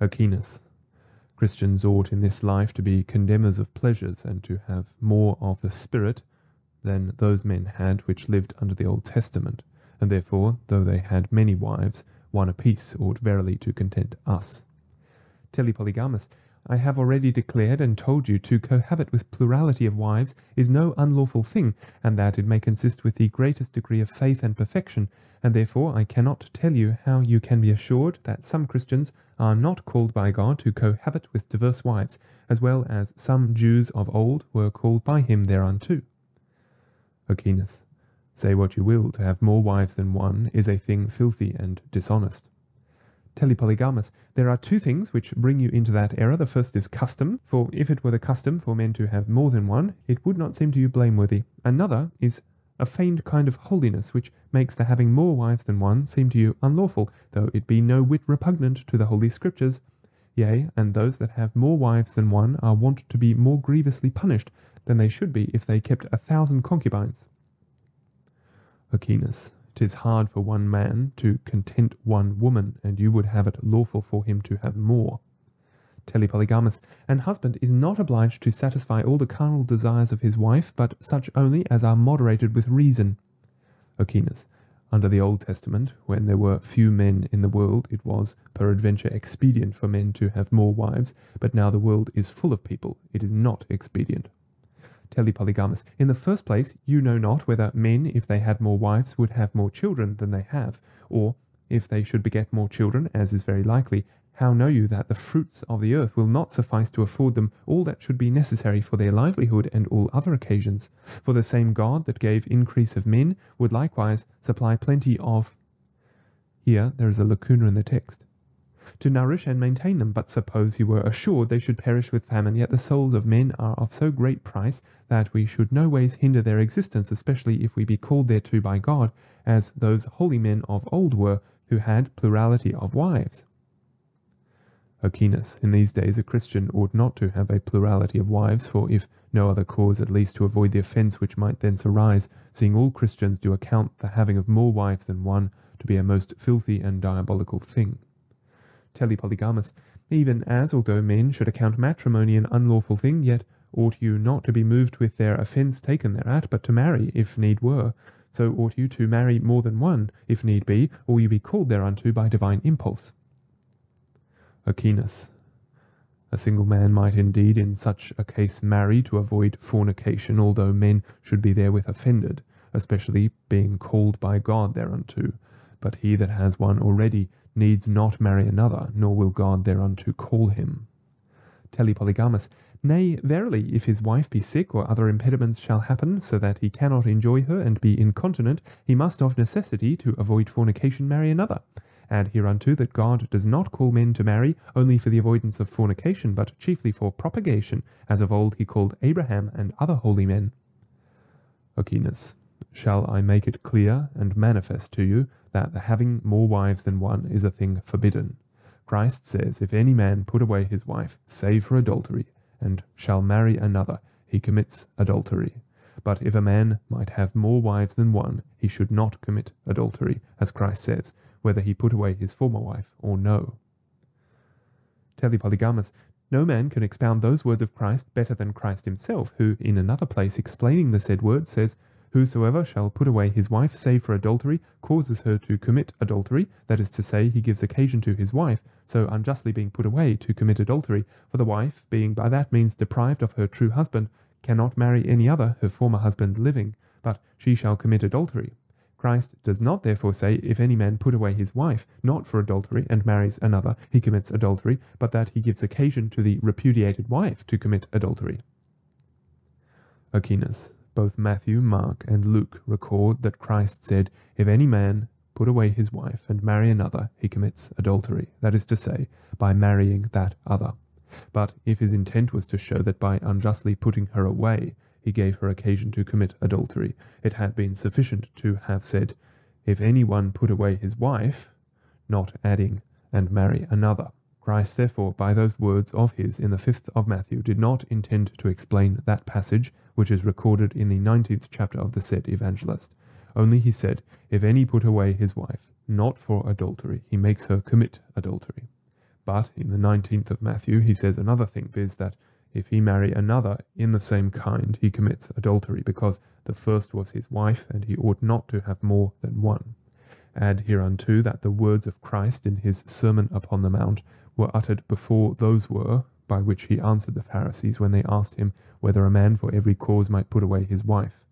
Ochinus. Christians ought in this life to be condemners of pleasures and to have more of the Spirit than those men had which lived under the Old Testament, and therefore, though they had many wives, one apiece ought verily to content us. Telepolygamus. I have already declared and told you to cohabit with plurality of wives is no unlawful thing, and that it may consist with the greatest degree of faith and perfection, and therefore I cannot tell you how you can be assured that some Christians are not called by God to cohabit with diverse wives, as well as some Jews of old were called by him thereunto. Ochinus, say what you will, to have more wives than one is a thing filthy and dishonest. Telepolygamus. There are two things which bring you into that error. The first is custom, for if it were the custom for men to have more than one, it would not seem to you blameworthy. Another is a feigned kind of holiness which makes the having more wives than one seem to you unlawful, though it be no whit repugnant to the Holy Scriptures. Yea, and those that have more wives than one are wont to be more grievously punished than they should be if they kept a thousand concubines. Ochinus. 'Tis hard for one man to content one woman, and you would have it lawful for him to have more. Telepolygamus. An husband is not obliged to satisfy all the carnal desires of his wife, but such only as are moderated with reason. Ochinus. Under the Old Testament, when there were few men in the world, it was peradventure expedient for men to have more wives, but now the world is full of people, it is not expedient. Telepolygamus. In the first place, you know not whether men, if they had more wives, would have more children than they have, or, if they should beget more children, as is very likely, how know you that the fruits of the earth will not suffice to afford them all that should be necessary for their livelihood and all other occasions? For the same God that gave increase of men would likewise supply plenty of. Here there is a lacuna in the text to nourish and maintain them. But suppose you were assured they should perish with famine, yet the souls of men are of so great price that we should no ways hinder their existence, especially if we be called thereto by God, as those holy men of old were, who had plurality of wives. Ochinus, in these days a Christian ought not to have a plurality of wives, for if no other cause, at least to avoid the offence which might thence arise, seeing all Christians do account the having of more wives than one to be a most filthy and diabolical thing telepolygamus, even as, although men should account matrimony an unlawful thing, yet ought you not to be moved with their offence taken thereat, but to marry, if need were. So ought you to marry more than one, if need be, or you be called thereunto by divine impulse. Ochinus. A single man might indeed in such a case marry to avoid fornication, although men should be therewith offended, especially being called by God thereunto. But he that has one already needs not marry another, nor will God thereunto call him. Telepolygamus. Nay, verily, if his wife be sick or other impediments shall happen, so that he cannot enjoy her and be incontinent, he must of necessity, to avoid fornication, marry another. Add hereunto that God does not call men to marry only for the avoidance of fornication, but chiefly for propagation, as of old he called Abraham and other holy men. Ochinus. Shall I make it clear and manifest to you that the having more wives than one is a thing forbidden. Christ says, If any man put away his wife, save for adultery, and shall marry another, he commits adultery. But if a man might have more wives than one, he should not commit adultery, as Christ says, whether he put away his former wife or no. Telepolygamus, no man can expound those words of Christ better than Christ himself, who, in another place explaining the said words, says, Whosoever shall put away his wife save for adultery causes her to commit adultery, that is to say, he gives occasion to his wife, so unjustly being put away, to commit adultery. For the wife, being by that means deprived of her true husband, cannot marry any other, her former husband living, but she shall commit adultery. Christ does not therefore say, if any man put away his wife, not for adultery, and marries another, he commits adultery, but that he gives occasion to the repudiated wife to commit adultery. Ochinus. Both Matthew, Mark, and Luke record that Christ said, If any man put away his wife and marry another, he commits adultery, that is to say, by marrying that other. But if his intent was to show that by unjustly putting her away, he gave her occasion to commit adultery, it had been sufficient to have said, If any one put away his wife, not adding, and marry another. Christ, therefore, by those words of his in the fifth of Matthew, did not intend to explain that passage which is recorded in the nineteenth chapter of the said evangelist. Only he said, If any put away his wife, not for adultery, he makes her commit adultery. But in the nineteenth of Matthew, he says another thing, viz., that if he marry another in the same kind, he commits adultery, because the first was his wife, and he ought not to have more than one. Add hereunto that the words of Christ in his Sermon upon the Mount were uttered before those were, by which he answered the Pharisees when they asked him whether a man for every cause might put away his wife.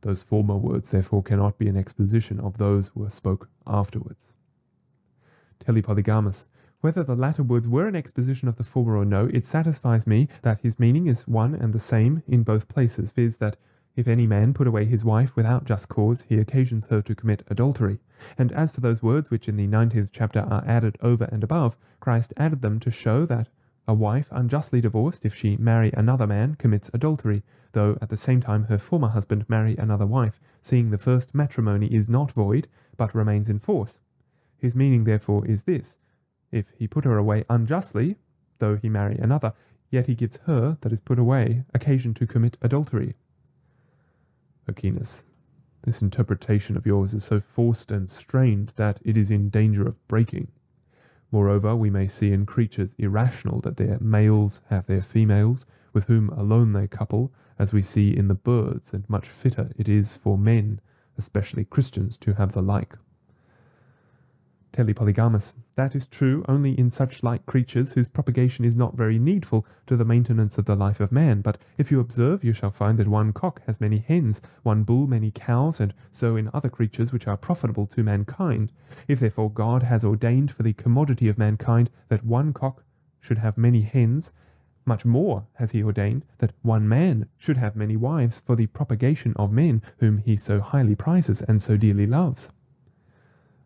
Those former words therefore cannot be an exposition of those were spoke afterwards. Telepolygamus. Whether the latter words were an exposition of the former or no, it satisfies me that his meaning is one and the same in both places, viz. that if any man put away his wife without just cause, he occasions her to commit adultery. And as for those words which in the nineteenth chapter are added over and above, Christ added them to show that a wife unjustly divorced, if she marry another man, commits adultery, though at the same time her former husband marry another wife, seeing the first matrimony is not void, but remains in force. His meaning therefore is this, if he put her away unjustly, though he marry another, yet he gives her that is put away occasion to commit adultery. Ochinus. This interpretation of yours is so forced and strained that it is in danger of breaking. Moreover, we may see in creatures irrational that their males have their females, with whom alone they couple, as we see in the birds, and much fitter it is for men, especially Christians, to have the like. Telepolygamus. That is true only in such like creatures whose propagation is not very needful to the maintenance of the life of man. But if you observe, you shall find that one cock has many hens, one bull many cows, and so in other creatures which are profitable to mankind. If therefore God has ordained for the commodity of mankind that one cock should have many hens, much more has he ordained that one man should have many wives for the propagation of men whom he so highly prizes and so dearly loves.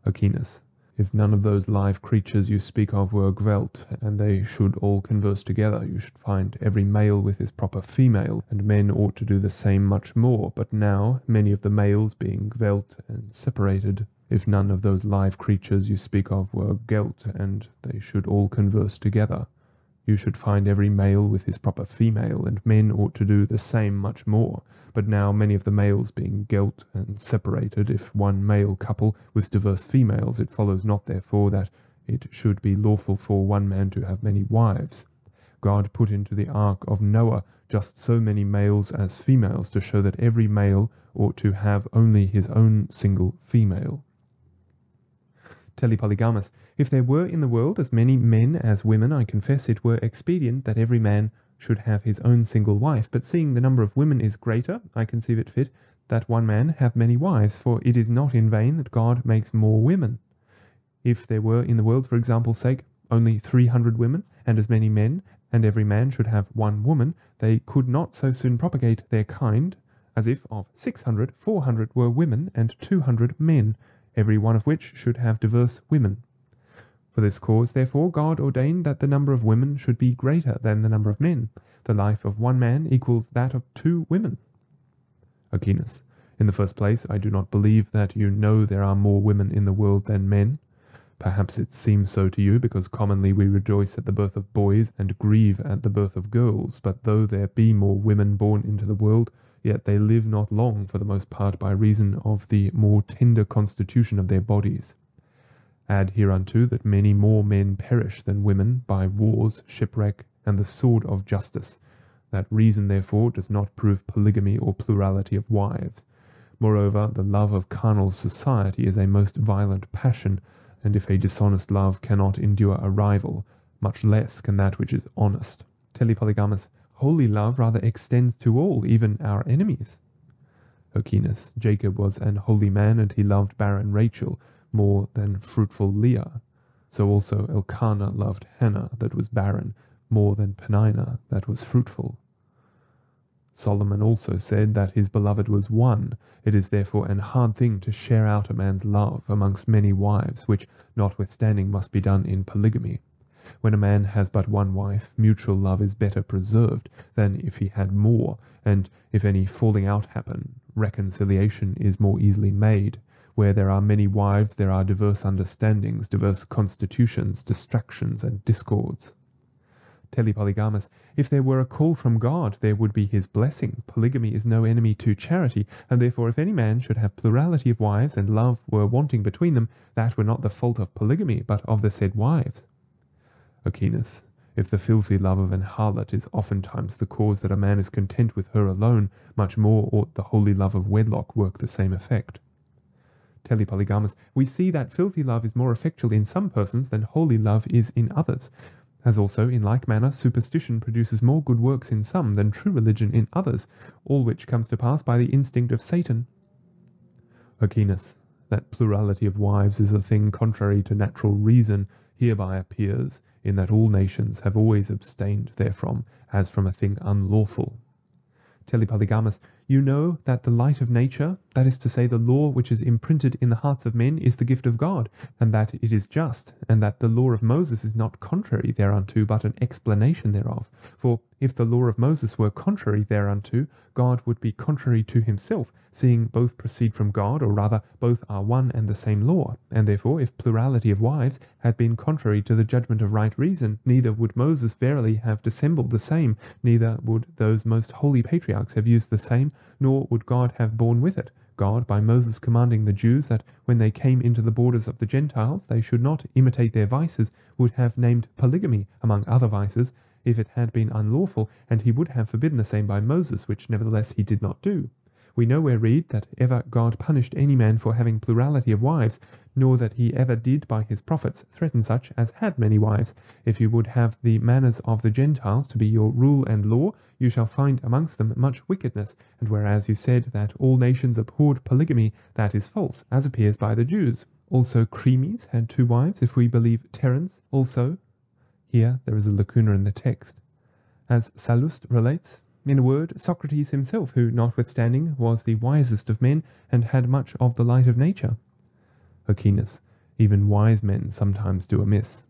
Ochinus. If none of those live creatures you speak of were Gelt, and they should all converse together, you should find every male with his proper female, and men ought to do the same much more. But now, many of the males being Gelt and separated, if none of those live creatures you speak of were Gelt, and they should all converse together, you should find every male with his proper female, and men ought to do the same much more. But now many of the males being gelt and separated, if one male couple with diverse females, it follows not therefore that it should be lawful for one man to have many wives. God put into the ark of Noah just so many males as females to show that every male ought to have only his own single female. Telepolygamus. If there were in the world as many men as women, I confess it were expedient that every man should have his own single wife, but seeing the number of women is greater, I conceive it fit that one man have many wives, for it is not in vain that God makes more women. If there were in the world, for example's sake, only three hundred women, and as many men, and every man should have one woman, they could not so soon propagate their kind, as if of six hundred, four hundred were women, and two hundred men, every one of which should have diverse women. For this cause, therefore, God ordained that the number of women should be greater than the number of men. The life of one man equals that of two women. Ochinus. In the first place, I do not believe that you know there are more women in the world than men. Perhaps it seems so to you, because commonly we rejoice at the birth of boys and grieve at the birth of girls. But though there be more women born into the world, yet they live not long for the most part by reason of the more tender constitution of their bodies. Add hereunto that many more men perish than women by wars, shipwreck, and the sword of justice. That reason, therefore, does not prove polygamy or plurality of wives. Moreover, the love of carnal society is a most violent passion, and if a dishonest love cannot endure a rival, much less can that which is honest. Telepolygamus, holy love rather extends to all, even our enemies. Ochinus, Jacob was an holy man, and he loved barren Rachel, more than fruitful Leah. So also Elkanah loved Hannah that was barren more than Peninnah that was fruitful. Solomon also said that his beloved was one. It is therefore an hard thing to share out a man's love amongst many wives, which notwithstanding must be done in polygamy. When a man has but one wife, mutual love is better preserved than if he had more, and if any falling out happen, reconciliation is more easily made. Where there are many wives, there are diverse understandings, diverse constitutions, distractions, and discords. Telepolygamus, if there were a call from God, there would be his blessing. Polygamy is no enemy to charity, and therefore if any man should have plurality of wives, and love were wanting between them, that were not the fault of polygamy, but of the said wives. Ochinus, if the filthy love of an harlot is oftentimes the cause that a man is content with her alone, much more ought the holy love of wedlock work the same effect. Telepolygamus, we see that filthy love is more effectual in some persons than holy love is in others. As also, in like manner, superstition produces more good works in some than true religion in others, all which comes to pass by the instinct of Satan. Ochinus, that plurality of wives is a thing contrary to natural reason, hereby appears, in that all nations have always abstained therefrom, as from a thing unlawful. Telepolygamus, you know that the light of nature, that is to say, the law which is imprinted in the hearts of men, is the gift of God, and that it is just, and that the law of Moses is not contrary thereunto, but an explanation thereof. For if the law of Moses were contrary thereunto, God would be contrary to himself, seeing both proceed from God, or rather both are one and the same law. And therefore, if plurality of wives had been contrary to the judgment of right reason, neither would Moses verily have dissembled the same, neither would those most holy patriarchs have used the same, nor would God have borne with it. God, by Moses commanding the Jews that when they came into the borders of the Gentiles they should not imitate their vices, would have named polygamy among other vices, if it had been unlawful, and he would have forbidden the same by Moses, which nevertheless he did not do. We nowhere read that ever God punished any man for having plurality of wives, nor that he ever did by his prophets threaten such as had many wives. If you would have the manners of the Gentiles to be your rule and law, you shall find amongst them much wickedness. And whereas you said that all nations abhorred polygamy, that is false, as appears by the Jews. Also Chremes had two wives, if we believe Terence also. Here there is a lacuna in the text. As Sallust relates, in a word, Socrates himself, who, notwithstanding, was the wisest of men, and had much of the light of nature. Ochinus, even wise men sometimes do amiss.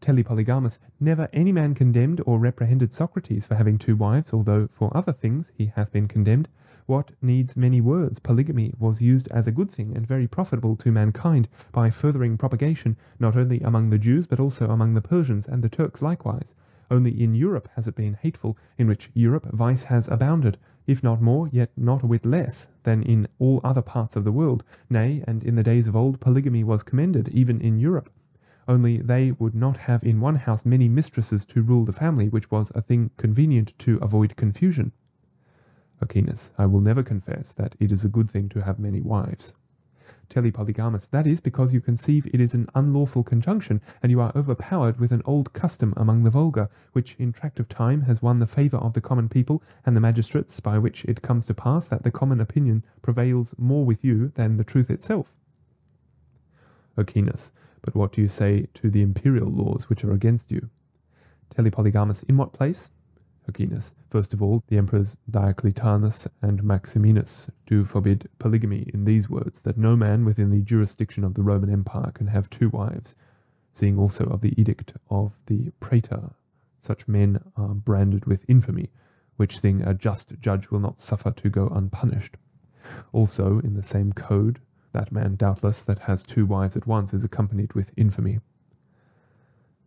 Telepolygamus, never any man condemned or reprehended Socrates for having two wives, although for other things he hath been condemned. What needs many words? Polygamy was used as a good thing and very profitable to mankind by furthering propagation, not only among the Jews, but also among the Persians and the Turks likewise. Only in Europe has it been hateful, in which Europe vice has abounded, if not more, yet not a whit less, than in all other parts of the world. Nay, and in the days of old polygamy was commended, even in Europe. Only they would not have in one house many mistresses to rule the family, which was a thing convenient to avoid confusion. Ochinus, I will never confess that it is a good thing to have many wives telepolygamus. That is because you conceive it is an unlawful conjunction, and you are overpowered with an old custom among the vulgar, which in tract of time has won the favour of the common people and the magistrates, by which it comes to pass that the common opinion prevails more with you than the truth itself. Ochinus, but what do you say to the imperial laws which are against you? Telepolygamus, in what place? First of all, the emperors Diocletianus and Maximinus do forbid polygamy in these words, that no man within the jurisdiction of the Roman Empire can have two wives, seeing also of the edict of the praetor. Such men are branded with infamy, which thing a just judge will not suffer to go unpunished. Also, in the same code, that man doubtless that has two wives at once is accompanied with infamy.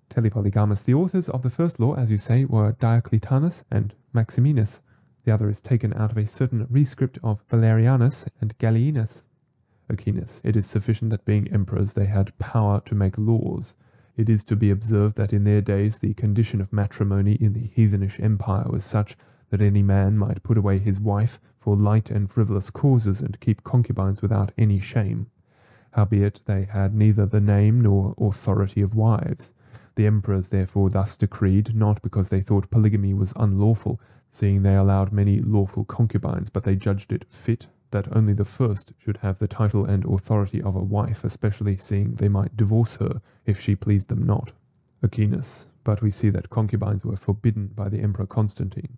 Telepolygamus. The authors of the first law, as you say, were Diocletianus and Maximinus. The other is taken out of a certain rescript of Valerianus and Gallienus. Ochinus. It is sufficient that being emperors they had power to make laws. It is to be observed that in their days the condition of matrimony in the heathenish empire was such that any man might put away his wife for light and frivolous causes and keep concubines without any shame. Howbeit they had neither the name nor authority of wives. The emperors therefore thus decreed, not because they thought polygamy was unlawful, seeing they allowed many lawful concubines, but they judged it fit that only the first should have the title and authority of a wife, especially seeing they might divorce her if she pleased them not. Ochinus, but we see that concubines were forbidden by the Emperor Constantine.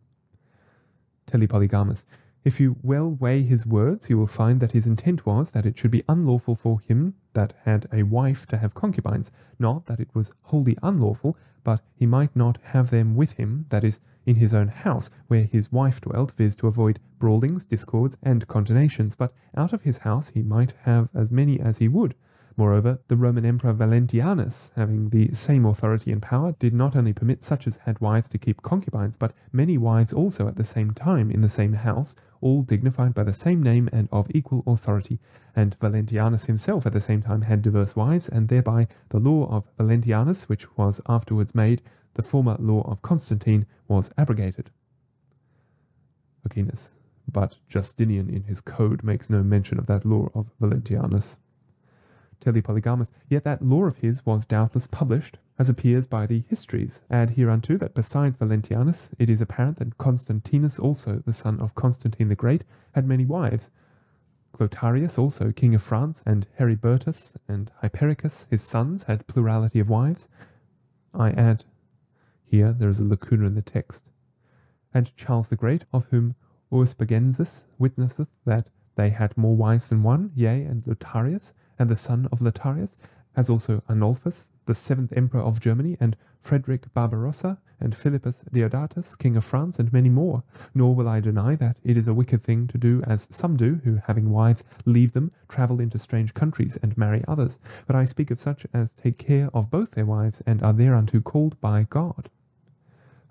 Telepolygamus, if you well weigh his words, you will find that his intent was that it should be unlawful for him that had a wife to have concubines, not that it was wholly unlawful, but he might not have them with him, that is, in his own house, where his wife dwelt, viz. to avoid brawlings, discords, and contumations, but out of his house he might have as many as he would, Moreover, the Roman Emperor Valentianus, having the same authority and power, did not only permit such as had wives to keep concubines, but many wives also at the same time in the same house, all dignified by the same name and of equal authority. And Valentianus himself at the same time had diverse wives, and thereby the law of Valentianus, which was afterwards made, the former law of Constantine, was abrogated. Ochinus. But Justinian in his code makes no mention of that law of Valentianus. Telepolygamus, yet that law of his was doubtless published, as appears by the histories. Add hereunto that besides Valentianus, it is apparent that Constantinus also, the son of Constantine the Great, had many wives. Clotarius also, king of France, and Heribertus and Hilpericus, his sons, had plurality of wives. I add, here there is a lacuna in the text. And Charles the Great, of whom Urspergensis witnesseth that they had more wives than one, yea, and Lotarius, and the son of Lotarius, as also Arnulfus, the seventh emperor of Germany, and Frederick Barbarossa, and Philippus Deodatus, king of France, and many more. Nor will I deny that it is a wicked thing to do as some do, who, having wives, leave them, travel into strange countries, and marry others. But I speak of such as take care of both their wives, and are thereunto called by God.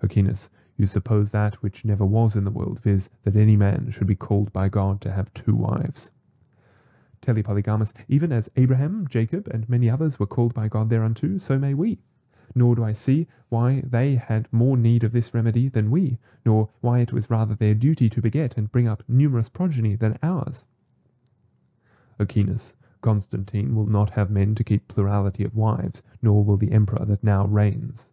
Ochinus, you suppose that which never was in the world, viz., that any man should be called by God to have two wives. Telepolygamus, even as Abraham, Jacob, and many others were called by God thereunto, so may we. Nor do I see why they had more need of this remedy than we, nor why it was rather their duty to beget and bring up numerous progeny than ours. Ochinus, Constantine will not have men to keep plurality of wives, nor will the emperor that now reigns.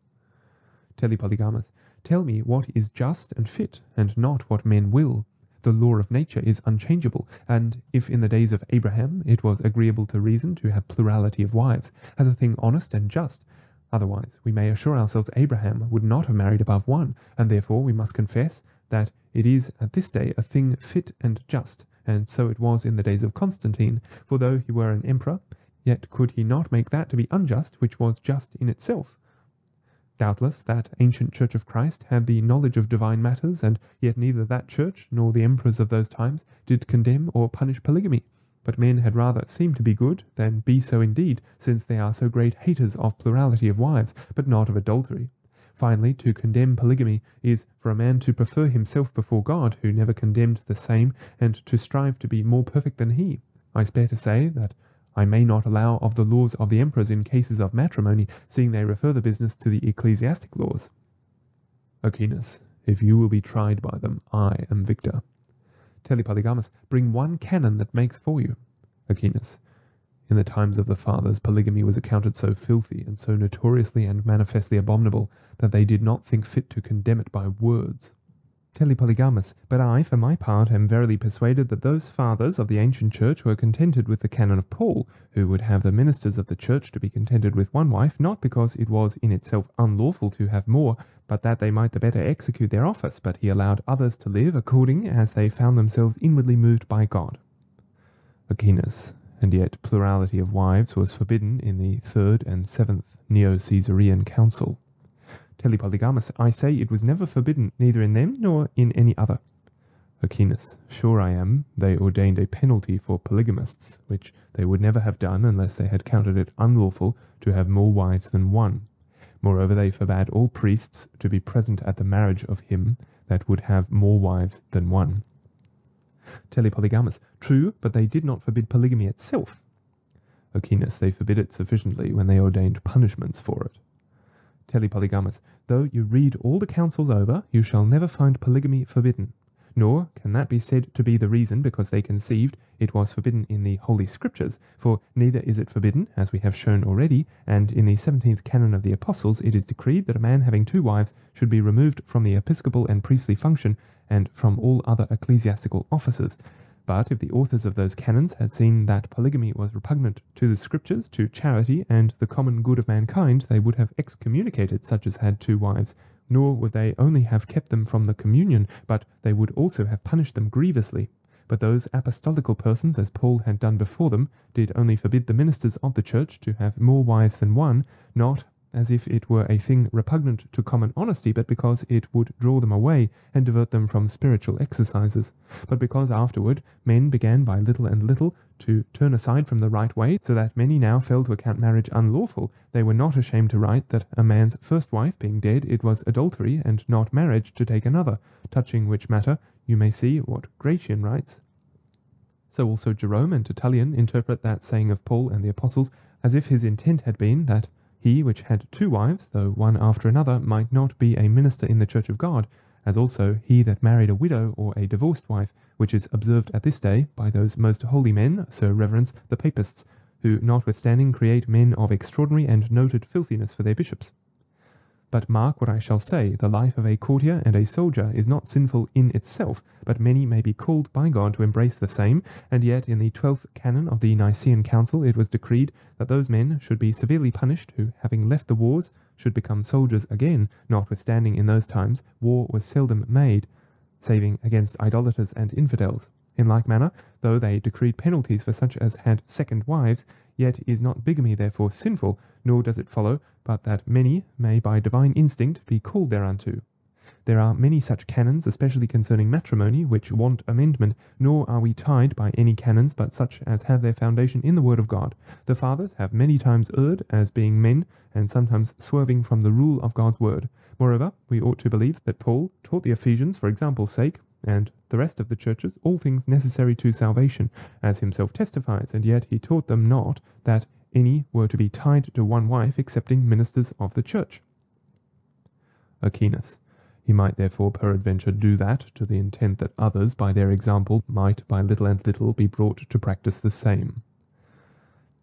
Telepolygamus, tell me what is just and fit, and not what men will, the law of nature is unchangeable, and if in the days of Abraham it was agreeable to reason to have plurality of wives, as a thing honest and just, otherwise we may assure ourselves Abraham would not have married above one, and therefore we must confess that it is at this day a thing fit and just, and so it was in the days of Constantine, for though he were an emperor, yet could he not make that to be unjust which was just in itself. Doubtless that ancient Church of Christ had the knowledge of divine matters, and yet neither that Church nor the emperors of those times did condemn or punish polygamy. But men had rather seem to be good than be so indeed, since they are so great haters of plurality of wives, but not of adultery. Finally, to condemn polygamy is for a man to prefer himself before God, who never condemned the same, and to strive to be more perfect than he. I spare to say that I may not allow of the laws of the emperors in cases of matrimony, seeing they refer the business to the ecclesiastic laws. Ochinus, if you will be tried by them, I am victor. Telepolygamus, bring one canon that makes for you. Ochinus, in the times of the fathers, polygamy was accounted so filthy and so notoriously and manifestly abominable that they did not think fit to condemn it by words. Telepolygamus, but I, for my part, am verily persuaded that those fathers of the ancient church were contented with the canon of Paul, who would have the ministers of the church to be contented with one wife, not because it was in itself unlawful to have more, but that they might the better execute their office, but he allowed others to live according as they found themselves inwardly moved by God. Ochinus, and yet plurality of wives was forbidden in the third and seventh Neo-Caesarean council. Telepolygamus, I say it was never forbidden, neither in them nor in any other. Ochinus, sure I am, they ordained a penalty for polygamists, which they would never have done unless they had counted it unlawful to have more wives than one. Moreover, they forbade all priests to be present at the marriage of him that would have more wives than one. Telepolygamus, true, but they did not forbid polygamy itself. Ochinus, they forbid it sufficiently when they ordained punishments for it. Telepolygamus, though you read all the councils over, you shall never find polygamy forbidden. Nor can that be said to be the reason because they conceived it was forbidden in the Holy Scriptures, for neither is it forbidden, as we have shown already, and in the seventeenth canon of the Apostles it is decreed that a man having two wives should be removed from the episcopal and priestly function, and from all other ecclesiastical offices. But if the authors of those canons had seen that polygamy was repugnant to the scriptures, to charity, and the common good of mankind, they would have excommunicated such as had two wives. Nor would they only have kept them from the communion, but they would also have punished them grievously. But those apostolical persons, as Paul had done before them, did only forbid the ministers of the church to have more wives than one, not as if it were a thing repugnant to common honesty, but because it would draw them away and divert them from spiritual exercises, but because afterward men began by little and little to turn aside from the right way, so that many now fell to account marriage unlawful, they were not ashamed to write that a man's first wife being dead, it was adultery and not marriage to take another, touching which matter you may see what Gratian writes. So also Jerome and Tertullian interpret that saying of Paul and the apostles as if his intent had been that he which had two wives, though one after another, might not be a minister in the church of God, as also he that married a widow or a divorced wife, which is observed at this day by those most holy men, Sir reverence the papists, who notwithstanding create men of extraordinary and noted filthiness for their bishops. But mark what I shall say, the life of a courtier and a soldier is not sinful in itself, but many may be called by God to embrace the same, and yet in the twelfth canon of the Nicene Council it was decreed that those men should be severely punished who, having left the wars, should become soldiers again, notwithstanding in those times war was seldom made, saving against idolaters and infidels. In like manner, though they decreed penalties for such as had second wives, yet is not bigamy therefore sinful, nor does it follow but that many may by divine instinct be called thereunto. There are many such canons, especially concerning matrimony, which want amendment, nor are we tied by any canons but such as have their foundation in the word of God. The fathers have many times erred, as being men, and sometimes swerving from the rule of God's word. Moreover, we ought to believe that Paul taught the Ephesians for example's sake, and the rest of the churches all things necessary to salvation, as himself testifies, and yet he taught them not that any were to be tied to one wife excepting ministers of the church. Ochinus. He might therefore peradventure do that to the intent that others by their example might by little and little be brought to practice the same.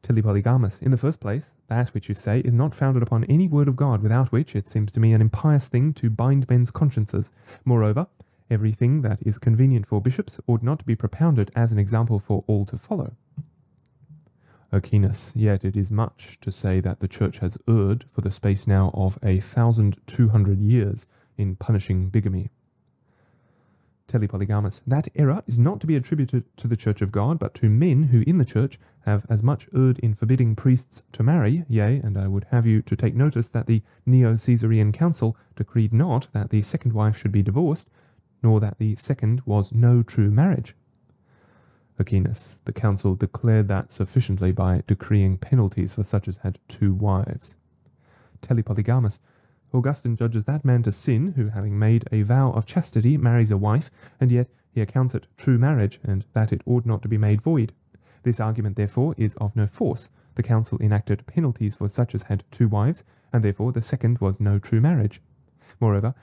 Telepolygamus. In the first place, that which you say is not founded upon any word of God, without which it seems to me an impious thing to bind men's consciences. Moreover, Everything that is convenient for bishops ought not to be propounded as an example for all to follow. Ochinus, yet it is much to say that the Church has erred for the space now of a thousand two hundred years in punishing bigamy. Telepolygamus, that error is not to be attributed to the Church of God, but to men who in the Church have as much erred in forbidding priests to marry, yea, and I would have you to take notice that the Neo-Caesarean Council decreed not that the second wife should be divorced, nor that the second was no true marriage. Ochinus, the council declared that sufficiently by decreeing penalties for such as had two wives. Telepolygamus, Augustine judges that man to sin who, having made a vow of chastity, marries a wife, and yet he accounts it true marriage, and that it ought not to be made void. This argument, therefore, is of no force. The council enacted penalties for such as had two wives, and therefore the second was no true marriage. Moreover,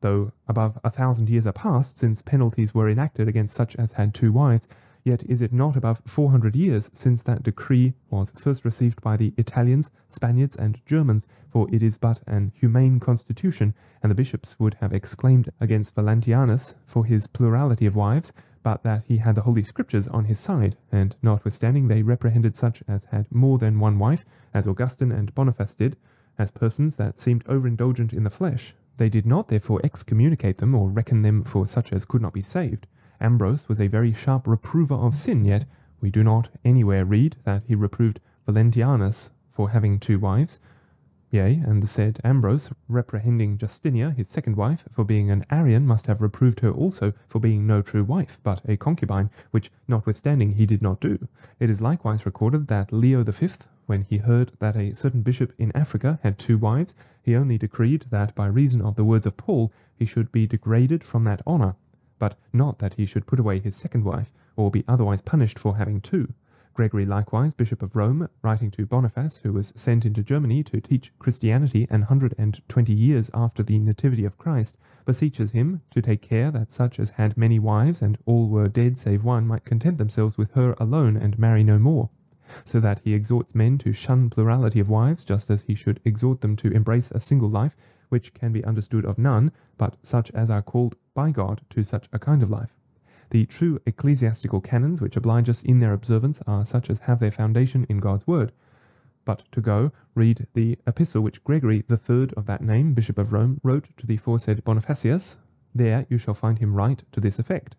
though above a thousand years are past since penalties were enacted against such as had two wives, yet is it not above four hundred years since that decree was first received by the Italians, Spaniards, and Germans, for it is but an humane constitution, and the bishops would have exclaimed against Valentinianus for his plurality of wives, but that he had the Holy Scriptures on his side, and notwithstanding they reprehended such as had more than one wife, as Augustine and Boniface did, as persons that seemed overindulgent in the flesh, they did not therefore excommunicate them or reckon them for such as could not be saved. Ambrose was a very sharp reprover of sin, yet we do not anywhere read that he reproved Valentinianus for having two wives. Yea, and the said Ambrose, reprehending Justina, his second wife, for being an Arian, must have reproved her also for being no true wife, but a concubine, which notwithstanding he did not do. It is likewise recorded that Leo the fifth when he heard that a certain bishop in Africa had two wives, he only decreed that by reason of the words of Paul he should be degraded from that honour, but not that he should put away his second wife, or be otherwise punished for having two. Gregory likewise, Bishop of Rome, writing to Boniface, who was sent into Germany to teach Christianity an hundred and twenty years after the Nativity of Christ, beseeches him to take care that such as had many wives and all were dead save one might content themselves with her alone and marry no more so that he exhorts men to shun plurality of wives, just as he should exhort them to embrace a single life, which can be understood of none, but such as are called by God to such a kind of life. The true ecclesiastical canons which oblige us in their observance are such as have their foundation in God's word. But to go, read the epistle which Gregory the third of that name, Bishop of Rome, wrote to the foresaid Bonifacius. There you shall find him write to this effect.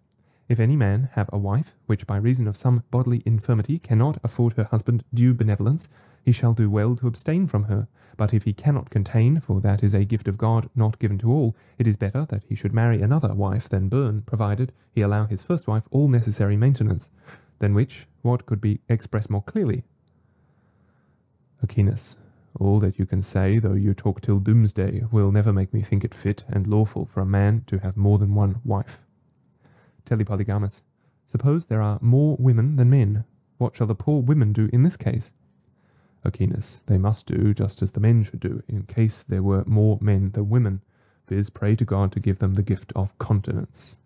If any man have a wife, which by reason of some bodily infirmity cannot afford her husband due benevolence, he shall do well to abstain from her. But if he cannot contain, for that is a gift of God not given to all, it is better that he should marry another wife than burn, provided he allow his first wife all necessary maintenance. Than which, what could be expressed more clearly? Ochinus, all that you can say, though you talk till doomsday, will never make me think it fit and lawful for a man to have more than one wife. Telepolygamus. Suppose there are more women than men. What shall the poor women do in this case? Ochinus. They must do just as the men should do, in case there were more men than women, viz. pray to God to give them the gift of continence.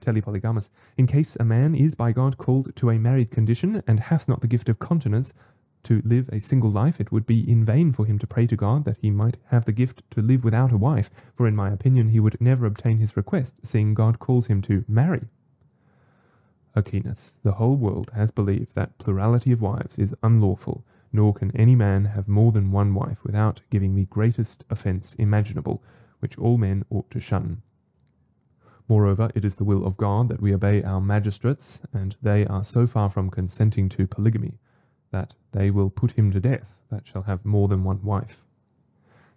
Telepolygamus. In case a man is by God called to a married condition, and hath not the gift of continence, to live a single life, it would be in vain for him to pray to God that he might have the gift to live without a wife, for in my opinion he would never obtain his request, seeing God calls him to marry. Ochinus, the whole world has believed that plurality of wives is unlawful, nor can any man have more than one wife without giving the greatest offence imaginable, which all men ought to shun. Moreover, it is the will of God that we obey our magistrates, and they are so far from consenting to polygamy, that they will put him to death that shall have more than one wife.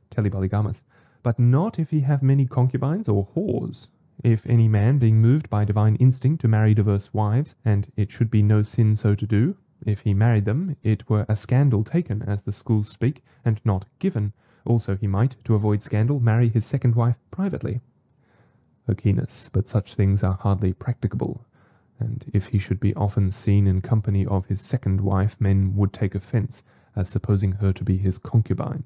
Telepolygamus. But not if he have many concubines or whores. If any man, being moved by divine instinct to marry diverse wives, and it should be no sin so to do, if he married them, it were a scandal taken, as the schools speak, and not given. Also he might, to avoid scandal, marry his second wife privately. Ochinus, but such things are hardly practicable, and if he should be often seen in company of his second wife, men would take offence, as supposing her to be his concubine.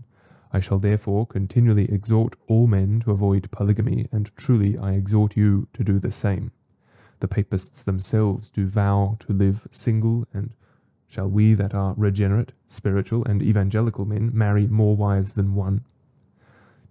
I shall therefore continually exhort all men to avoid polygamy, and truly I exhort you to do the same. The papists themselves do vow to live single, and shall we that are regenerate, spiritual, and evangelical men marry more wives than one?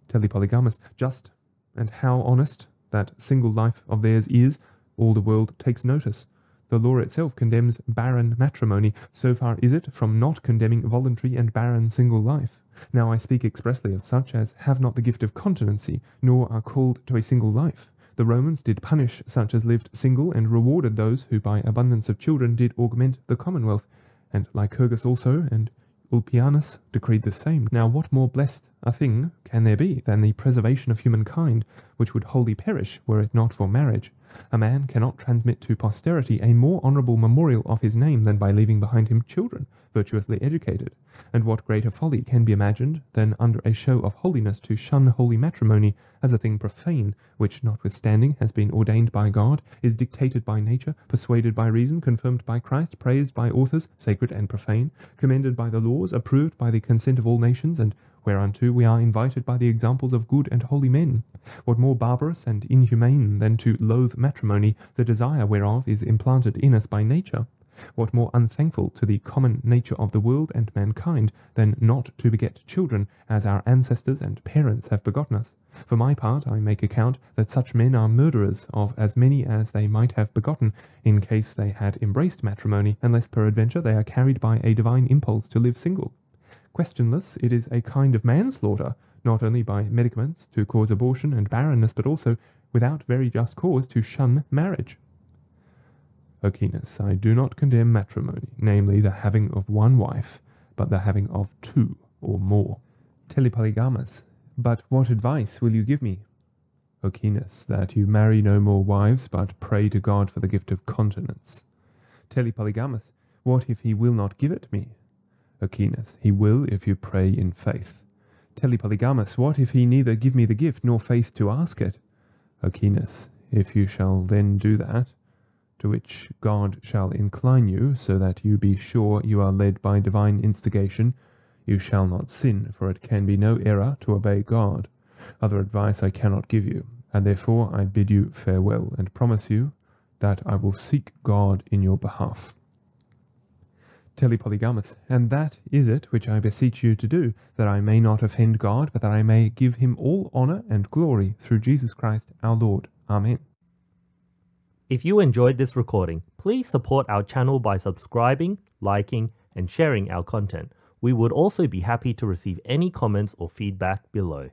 Telepolygamus, just and how honest that single life of theirs is, all the world takes notice. The law itself condemns barren matrimony, so far is it from not condemning voluntary and barren single life. Now I speak expressly of such as have not the gift of continency, nor are called to a single life. The Romans did punish such as lived single, and rewarded those who by abundance of children did augment the commonwealth. And Lycurgus also, and Ulpianus decreed the same. Now what more blessed a thing can there be than the preservation of humankind, which would wholly perish were it not for marriage? A man cannot transmit to posterity a more honourable memorial of his name than by leaving behind him children, virtuously educated. And what greater folly can be imagined than under a show of holiness to shun holy matrimony as a thing profane, which, notwithstanding, has been ordained by God, is dictated by nature, persuaded by reason, confirmed by Christ, praised by authors, sacred and profane, commended by the laws, approved by the consent of all nations, and whereunto we are invited by the examples of good and holy men. What more barbarous and inhumane than to loathe matrimony, the desire whereof is implanted in us by nature? What more unthankful to the common nature of the world and mankind than not to beget children, as our ancestors and parents have begotten us? For my part, I make account that such men are murderers of as many as they might have begotten, in case they had embraced matrimony, unless peradventure they are carried by a divine impulse to live single. Questionless, it is a kind of manslaughter, not only by medicaments to cause abortion and barrenness, but also, without very just cause, to shun marriage. Ochinus, I do not condemn matrimony, namely the having of one wife, but the having of two or more. Telepolygamus, but what advice will you give me? Ochinus, that you marry no more wives, but pray to God for the gift of continence. Telepolygamus, what if he will not give it me? Ochinus, he will if you pray in faith. Telepolygamus, what if he neither give me the gift nor faith to ask it? Ochinus, if you shall then do that, to which God shall incline you, so that you be sure you are led by divine instigation, you shall not sin, for it can be no error to obey God. Other advice I cannot give you, and therefore I bid you farewell, and promise you that I will seek God in your behalf. Telepolygamus, and that is it which I beseech you to do, that I may not offend God, but that I may give him all honour and glory through Jesus Christ our Lord. Amen. If you enjoyed this recording, please support our channel by subscribing, liking, and sharing our content. We would also be happy to receive any comments or feedback below.